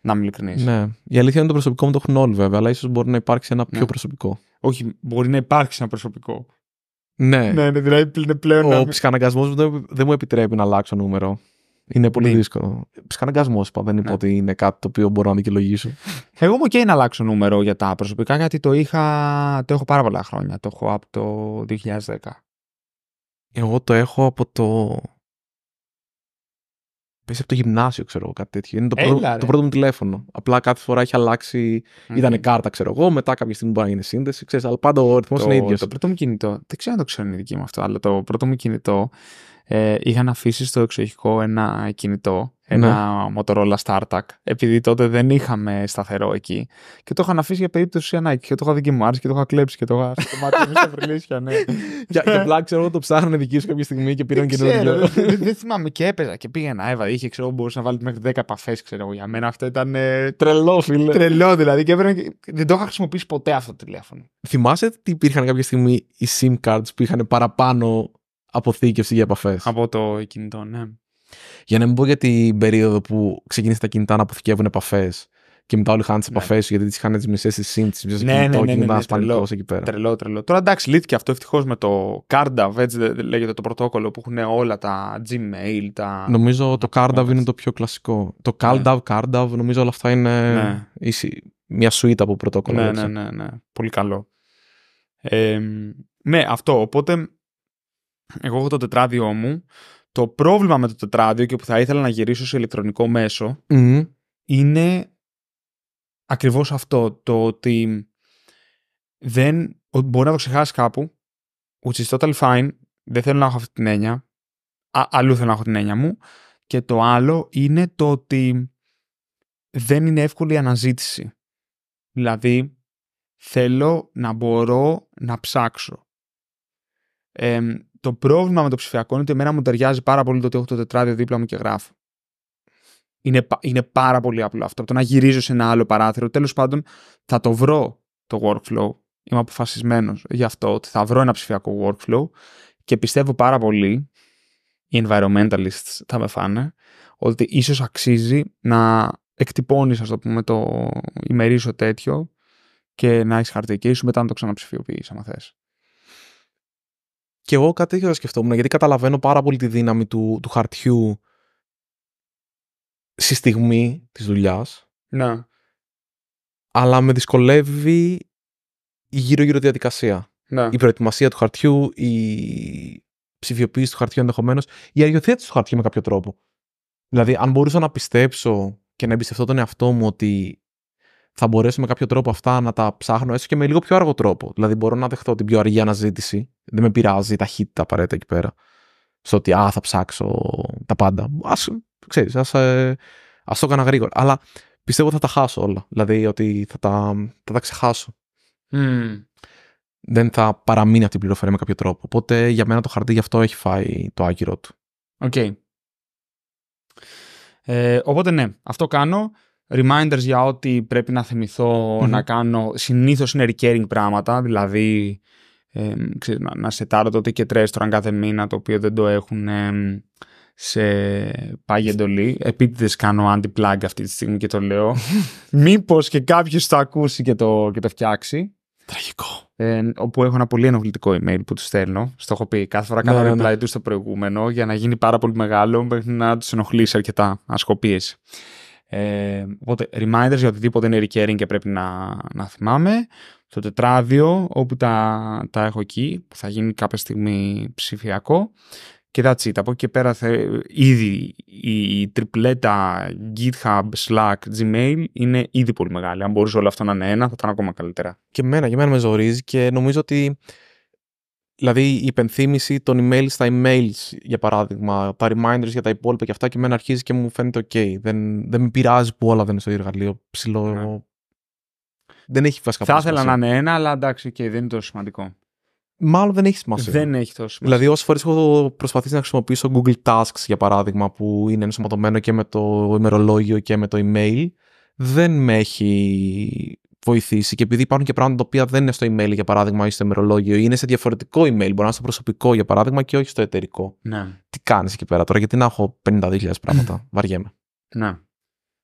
Να είμαι ειλικρινής. Ναι. Η αλήθεια είναι το προσωπικό μου το έχουν όλοι βέβαια, αλλά ίσως μπορεί να υπάρξει ένα πιο ναι. προσωπικό. Όχι, μπορεί να υπάρξει ένα προσωπικό. Ναι. ναι, ναι δηλαδή πλέον. Ο να... ψυχαναγκασμός μου δεν μου επιτρέπει να αλλάξω νούμερο. Είναι πολύ ναι. δύσκολο. Ψυχαναγκασμό είπα. Δεν είπα ναι. ότι είναι κάτι το οποίο μπορώ να δικαιολογήσω. Εγώ μου και να αλλάξω νούμερο για τα προσωπικά γιατί το είχα. Το έχω πάρα πολλά χρόνια. Το έχω από το 2010. Εγώ το έχω από το. Πέσει από το γυμνάσιο, ξέρω εγώ, κάτι τέτοιο. Είναι το, Έλα, πρώτο, το πρώτο μου τηλέφωνο. Απλά κάθε φορά έχει αλλάξει. Mm. Ήταν κάρτα, ξέρω εγώ. Μετά κάποια στιγμή μπορεί να είναι σύνδεση. Ξέρεις, αλλά πάντα ο ρυθμό είναι ίδιος. Το πρώτο μου κινητό. Δεν ξέρω αν το ξέρω είναι δική μου αυτό, αλλά το πρώτο μου κινητό ε, είχαν αφήσει στο εξοχικό ένα κινητό, ένα ναι. Motorola StarTAC, επειδή τότε δεν είχαμε σταθερό εκεί. Και το είχαν αφήσει για περίπτωση ανάγκη. Και το είχα δει και μου άρεσε και το είχα κλέψει και το είχα στο μάτι μου στα βρυλίσια, ναι. και, απλά ξέρω εγώ το ψάχνανε δική σου κάποια στιγμή και πήραν καινούργιο. δεν θυμάμαι και έπαιζα και πήγαινα, έβα. Είχε, ξέρω, μπορούσε να βάλει μέχρι 10 επαφές, ξέρω εγώ. Για μένα αυτό ήταν. Ε, τρελό, φίλε. Τρελό δηλαδή. Και έπαιρνε, δεν το είχα χρησιμοποιήσει ποτέ αυτό το τηλέφωνο. Θυμάσαι ότι υπήρχαν κάποια στιγμή οι SIM cards που είχαν παραπάνω αποθήκευση για επαφές. Από το κινητό, ναι. Για να μην πω για την περίοδο που ξεκίνησε τα κινητά να αποθηκεύουν επαφές και μετά όλοι χάνουν τις ναι. επαφές σου γιατί τις είχαν τι μισές στη sim, τις μισές ναι, ναι, κινητό ναι, ναι, και ναι, τρελό, εκεί πέρα. Τρελό, τρελό. Τώρα εντάξει, λύθηκε αυτό ευτυχώς με το CardDAV, έτσι λέγεται το πρωτόκολλο που έχουν όλα τα Gmail, τα. Νομίζω το CardDAV είναι το πιο κλασικό. Το CardDAV, ναι. CardDAV, νομίζω όλα αυτά είναι ναι. μια suite από πρωτόκολλα. Ναι, ναι, ναι, ναι. Πολύ καλό. Ε, ναι, αυτό. Οπότε εγώ έχω το τετράδιο μου. Το πρόβλημα με το τετράδιο και που θα ήθελα να γυρίσω σε ηλεκτρονικό είναι ακριβώς αυτό. Το ότι δεν, μπορεί να το ξεχάσεις κάπου, which is totally fine, δεν θέλω να έχω αυτή την έννοια, Α, αλλού θέλω να έχω την έννοια μου. Και το άλλο είναι το ότι δεν είναι εύκολη η αναζήτηση. Δηλαδή, θέλω να μπορώ να ψάξω. Ε, το πρόβλημα με το ψηφιακό είναι ότι εμένα μου ταιριάζει πάρα πολύ το ότι έχω το τετράδιο δίπλα μου και γράφω. Είναι, είναι πάρα πολύ απλό αυτό. Το να γυρίζω σε ένα άλλο παράθυρο. Τέλος πάντων, θα το βρω το workflow. Είμαι αποφασισμένος γι' αυτό ότι θα βρω ένα ψηφιακό workflow και πιστεύω πάρα πολύ, οι environmentalists θα με φάνε, ότι ίσως αξίζει να εκτυπώνεις, ας το πούμε, το ημερήσιο τέτοιο και να έχεις χαρτί και ίσω μετά να το ξαναψηφιοποιείς, άμα θες. Και εγώ κάτι τέτοιο σκεφτόμουν, γιατί καταλαβαίνω πάρα πολύ τη δύναμη του, του χαρτιού στη στιγμή της δουλειάς. Ναι. Αλλά με δυσκολεύει η γύρω-γύρω διαδικασία. Ναι. Η προετοιμασία του χαρτιού, η ψηφιοποίηση του χαρτιού ενδεχομένως, η αριοθέτηση του χαρτιού με κάποιο τρόπο. Δηλαδή, αν μπορούσα να πιστέψω και να εμπιστευτώ τον εαυτό μου ότι θα μπορέσω με κάποιο τρόπο αυτά να τα ψάχνω έστω και με λίγο πιο αργό τρόπο. Δηλαδή, μπορώ να δεχτώ την πιο αργή αναζήτηση. Δεν με πειράζει η ταχύτητα απαραίτητα εκεί πέρα. Στο ότι α, θα ψάξω τα πάντα. Α ξέρεις, ας, ε, ας το έκανα γρήγορα. Αλλά πιστεύω θα τα χάσω όλα. Δηλαδή ότι θα τα, θα τα ξεχάσω. Mm. δεν θα παραμείνει αυτή η πληροφορία με κάποιο τρόπο. Οπότε για μένα το χαρτί γι' αυτό έχει φάει το άκυρο του. Οκ. Okay. Ε, οπότε ναι, αυτό κάνω. Reminders για ό,τι πρέπει να θυμηθώ να κάνω. Συνήθως είναι recurring πράγματα, δηλαδή ε, ξέρεις, να, να σετάρω το ticket restaurant κάθε μήνα, το οποίο δεν το έχουν σε πάγια εντολή. Επίτηδες κάνω anti-plug αυτή τη στιγμή και το λέω. Μήπως και κάποιος το ακούσει και το, και το φτιάξει. Τραγικό. Ε, όπου έχω ένα πολύ ενοχλητικό email που του στέλνω. Στο έχω πει. Κάθε φορά κάνω ναι, ναι, ναι. reply του στο προηγούμενο για να γίνει πάρα πολύ μεγάλο μέχρι να τους ενοχλήσει αρκετά. Ασκοπίες. Ε, οπότε, reminders για οτιδήποτε είναι recurring και πρέπει να, να θυμάμαι. Στο τετράδιο, όπου τα, τα έχω εκεί, που θα γίνει κάποια στιγμή ψηφιακό. Και that's it. Από εκεί και πέρα θα, ήδη η τριπλέτα GitHub, Slack, Gmail είναι ήδη πολύ μεγάλη. Αν μπορούσε όλο αυτό να είναι ένα, θα ήταν ακόμα καλύτερα. Και εμένα, και εμένα με ζορίζει και νομίζω ότι Δηλαδή η υπενθύμηση των emails στα emails, για παράδειγμα, τα reminders για τα υπόλοιπα και αυτά και εμένα αρχίζει και μου φαίνεται ok. Δεν, δεν με πειράζει που όλα δεν είναι στο εργαλείο. Ψηλό... Ναι. Δεν έχει βασικά Θα ήθελα να είναι ένα, αλλά εντάξει, okay, δεν είναι τόσο σημαντικό. Μάλλον δεν έχει σημασία. Δεν έχει τόσο σημασία. Δηλαδή, όσε φορές έχω προσπαθήσει να χρησιμοποιήσω Google Tasks, για παράδειγμα, που είναι ενσωματωμένο και με το ημερολόγιο και με το email, δεν με έχει βοηθήσει. Και επειδή υπάρχουν και πράγματα τα οποία δεν είναι στο email, για παράδειγμα, ή στο ημερολόγιο, ή είναι σε διαφορετικό email, μπορεί να είναι στο προσωπικό, για παράδειγμα, και όχι στο εταιρικό. Ναι. Τι κάνεις εκεί πέρα τώρα, γιατί να έχω 52.000 πράγματα. Βαριέμαι. Ναι.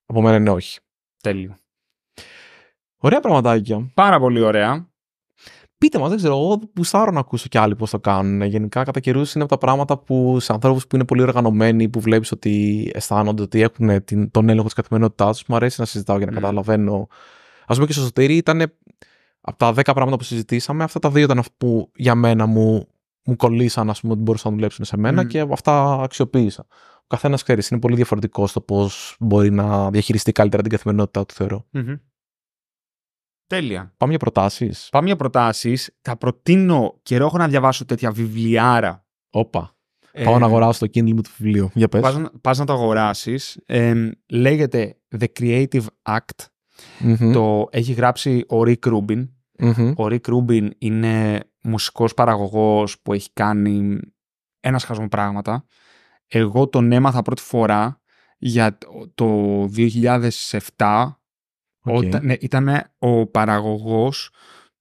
Από μένα είναι όχι. Τέλειο. Ωραία πραγματάκια. Πάρα πολύ ωραία. Πείτε μας, δεν ξέρω, εγώ που να ακούσω κι άλλοι πώς το κάνουν. Γενικά, κατά καιρούς είναι από τα πράγματα που σε ανθρώπους που είναι πολύ οργανωμένοι, που βλέπεις ότι αισθάνονται ότι έχουν την, τον έλεγχο της καθημερινότητάς τους, μου αρέσει να συζητάω για να mm. καταλαβαίνω. Α πούμε και στο Σωτήρι ήταν από τα 10 πράγματα που συζητήσαμε, αυτά τα δύο ήταν αυτά που για μένα μου, μου κολλήσαν, ας πούμε, ότι μπορούσαν να δουλέψουν σε μένα mm. και αυτά αξιοποίησα. Ο καθένας ξέρεις, είναι πολύ διαφορετικός στο πώς μπορεί να διαχειριστεί καλύτερα την καθημερινότητά του, θεωρώ. Mm-hmm. Τέλεια. Πάμε για προτάσεις. Πάμε για προτάσεις. Θα προτείνω καιρό έχω να διαβάσω τέτοια βιβλιάρα. Όπα. Ε, Πάω να αγοράσω το Kindle μου το βιβλίο. Για πες. Πας, πας να το αγοράσεις. Ε, λέγεται The Creative Act. Το έχει γράψει ο Rick Rubin. Ο Rick Rubin είναι μουσικός παραγωγός που έχει κάνει ένα σχασμό πράγματα. Εγώ τον έμαθα πρώτη φορά για το 2007 όταν, ναι, ήταν ο παραγωγός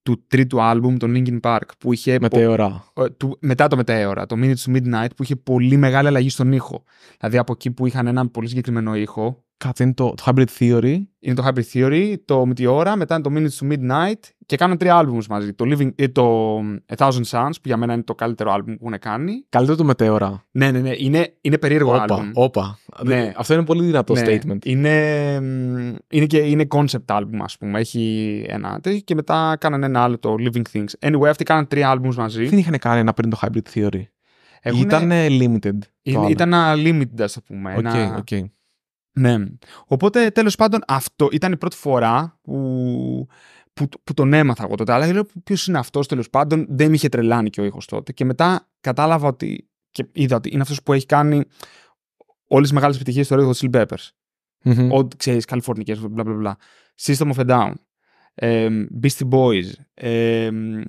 του τρίτου άλμπουμ, το Linkin Park, που είχε... Μετέωρα. Του, μετά το Μετέωρα, το Minutes to Midnight, που είχε πολύ μεγάλη αλλαγή στον ήχο. Δηλαδή από εκεί που είχαν έναν πολύ συγκεκριμένο ήχο, Κάτσε, είναι το, το Hybrid Theory. Είναι το Hybrid Theory, το Meteora, μετά είναι το Minutes to Midnight και κάνουν τρία άλμπουμς μαζί. Το, Living, ε, το A Thousand Suns, που για μένα είναι το καλύτερο άλμπουμ που έχουν κάνει. Καλύτερο το Meteora. Ναι, ναι, ναι. Είναι, είναι περίεργο άλμπουμ. Όπα. Ναι. Αυτό είναι πολύ δυνατό ναι. statement. Είναι, είναι, και, είναι concept άλμπουμ, ας πούμε. Έχει ένα τέτοιο και μετά κάνανε ένα άλλο, το Living Things. Anyway, αυτοί κάναν τρία άλμπουμς μαζί. Δεν είχαν κάνει ένα πριν το Hybrid Theory. Έχουνε... Ήταν limited. Ήταν limited, ας το πούμε. Okay, ένα... okay. Ναι. Οπότε τέλος πάντων αυτό ήταν η πρώτη φορά που, που, που τον έμαθα εγώ τότε. Αλλά λέω ποιος είναι αυτός τέλος πάντων. Δεν με είχε τρελάνει και ο ήχος τότε. Και μετά κατάλαβα ότι. και είδα ότι είναι αυτός που έχει κάνει όλες τις μεγάλες επιτυχίες στο Red Hot Chili Peppers. Mm-hmm. Ό,τι ξέρεις, Καλιφόρνικες, bla bla bla. System of a Down. Um, Beastie Boys, um,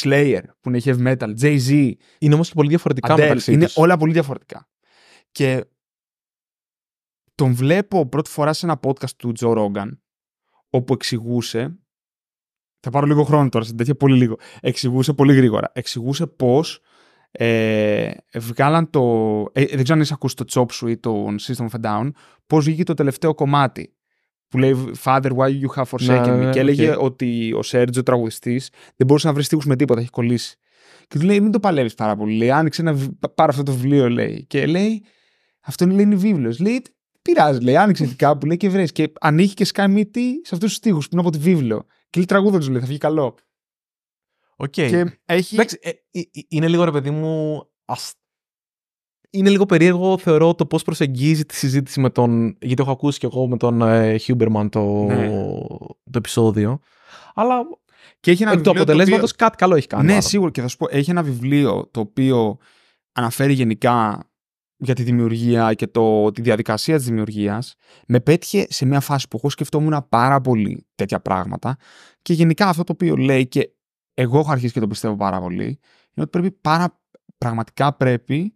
Slayer που είναι heavy metal, Jay-Z. Είναι όμως και πολύ διαφορετικά Adele, μεταξύ Είναι όλα πολύ διαφορετικά. Και τον βλέπω πρώτη φορά σε ένα podcast του Τζο Ρόγκαν, όπου εξηγούσε. Θα πάρω λίγο χρόνο τώρα, σε τέτοια πολύ λίγο. Εξηγούσε πολύ γρήγορα. Εξηγούσε πώς ε, βγάλαν το. Ε, δεν ξέρω αν είσαι ακούσει το Chop Suite, το System of a Down, πώς βγήκε το τελευταίο κομμάτι. Που λέει Father, why you have forsaken me; Ναι, και έλεγε ότι ο Σέρτζο, ο τραγουδιστής, δεν μπορούσε να βρει στίχους με τίποτα, έχει κολλήσει. Και του λέει: Μην το παλεύεις πάρα πολύ. Λέει: Άνοιξε να πάρω αυτό το βιβλίο, λέει. Και λέει: Αυτό είναι, λέει, είναι βίβλος. Λέει: πειράζει, λέει. Άνοιξε την κάπου, λέει και βρει. Και ανοίγει και σκάει μύτη σε αυτούς τους τοίχου που είναι από τη βίβλο. Και λέει τραγούδα τους, λέει, θα βγει καλό. Οκ. Και έχει... Εντάξει, ε, ε, ε, είναι λίγο ρε παιδί μου. Ασ... Είναι λίγο περίεργο, θεωρώ, το πώς προσεγγίζει τη συζήτηση με τον. Γιατί έχω ακούσει και εγώ με τον Χιούμπερμαν το... Ναι. το επεισόδιο. Αλλά. Και έχει ένα το αποτελέσματος οποίο... κάτι καλό έχει κάνει. Ναι, σίγουρα. Και θα σου πω, έχει ένα βιβλίο το οποίο αναφέρει γενικά για τη δημιουργία και το, τη διαδικασία της δημιουργίας με πέτυχε σε μια φάση που εγώ σκεφτόμουν πάρα πολύ τέτοια πράγματα και γενικά αυτό το οποίο λέει και εγώ έχω αρχίσει και το πιστεύω πάρα πολύ, είναι ότι πρέπει πάρα, πραγματικά πρέπει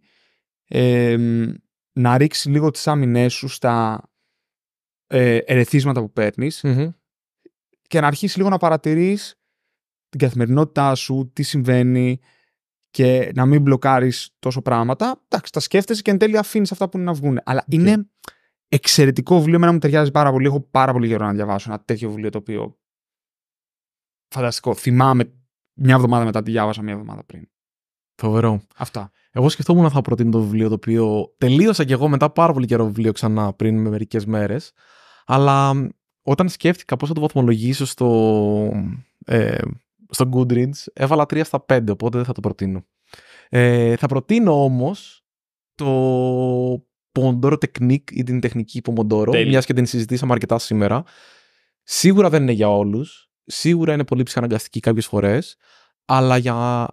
να ρίξεις λίγο τις άμυνές σου στα ε, ερεθίσματα που παίρνεις και να αρχίσεις λίγο να παρατηρείς την καθημερινότητά σου, τι συμβαίνει και να μην μπλοκάρεις τόσο πράγματα. Εντάξει, τα σκέφτεσαι και εν τέλει αφήνεις αυτά που είναι να βγουν. Αλλά είναι εξαιρετικό βιβλίο. Εμένα μου ταιριάζει πάρα πολύ. Έχω πάρα πολύ καιρό να διαβάσω ένα τέτοιο βιβλίο το οποίο. Φανταστικό. Θυμάμαι μια εβδομάδα μετά τη διάβασα, μια εβδομάδα πριν. Φοβερό. Αυτά. Εγώ σκεφτόμουν να θα προτείνω το βιβλίο το οποίο τελείωσα κι εγώ μετά πάρα πολύ καιρό βιβλίο ξανά πριν με μερικές μέρες. Αλλά όταν σκέφτηκα πώς θα το βαθμολογήσω στο, ε, στο Goodreads, έβαλα 3 στα 5, οπότε δεν θα το προτείνω. Ε, θα προτείνω όμως το Pomodoro Technique ή την τεχνική Pomodoro, μιας και την συζητήσαμε αρκετά σήμερα. Σίγουρα δεν είναι για όλους. Σίγουρα είναι πολύ ψυχαναγκαστική κάποιες φορές. Αλλά για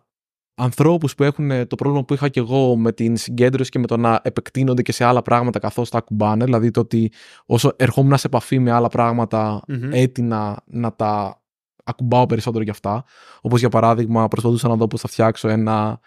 ανθρώπους που έχουν το πρόβλημα που είχα και εγώ με την συγκέντρωση και με το να επεκτείνονται και σε άλλα πράγματα καθώς τα ακουμπάνε. Δηλαδή το ότι όσο ερχόμουν σε επαφή με άλλα πράγματα, mm-hmm. έτεινα να τα ακουμπάω περισσότερο κι αυτά. Όπως για παράδειγμα, προσπαθούσα να δω πώς θα φτιάξω ένα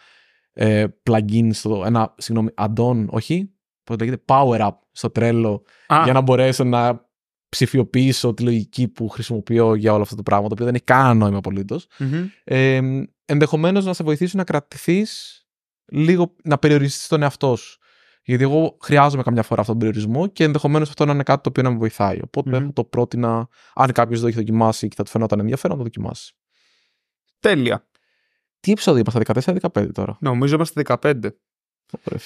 ε, plugin στο. Ένα, συγγνώμη, add-on, όχι. Πώς λέγεται, power up στο τρέλο για να μπορέσω να ψηφιοποιήσω τη λογική που χρησιμοποιώ για όλο αυτό το πράγμα, το οποίο δεν έχει κανένα νόημα απολύτως. Mm-hmm. Ε, Ενδεχομένως να σε βοηθήσει να κρατηθείς λίγο, να περιοριστείς τον εαυτό σου. Γιατί εγώ χρειάζομαι καμιά φορά αυτόν τον περιορισμό και ενδεχομένως αυτό να είναι κάτι το οποίο να με βοηθάει. Οπότε mm-hmm. το πρότεινα, αν κάποιος δεν έχει δοκιμάσει και θα του φαινόταν ενδιαφέρον, να το δοκιμάσει. Τέλεια. Τι επεισόδιο είμαστε, 14-15 τώρα; Νομίζω είμαστε 15.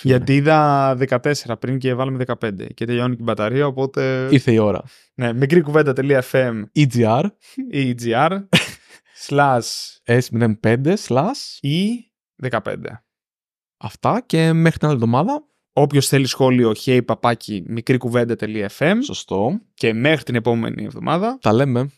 Γιατί είδα 14 πριν και βάλαμε 15 και τελειώνει και η μπαταρία, οπότε... Ήρθε η ώρα. Ναι, μικρή κουβέντα.fm EGR EGR slash S05 slash E15 Αυτά και μέχρι την άλλη εβδομάδα. Όποιος θέλει σχόλιο, hey παπάκι, μικρή κουβέντα.fm. Σωστό. Και μέχρι την επόμενη εβδομάδα. Τα λέμε.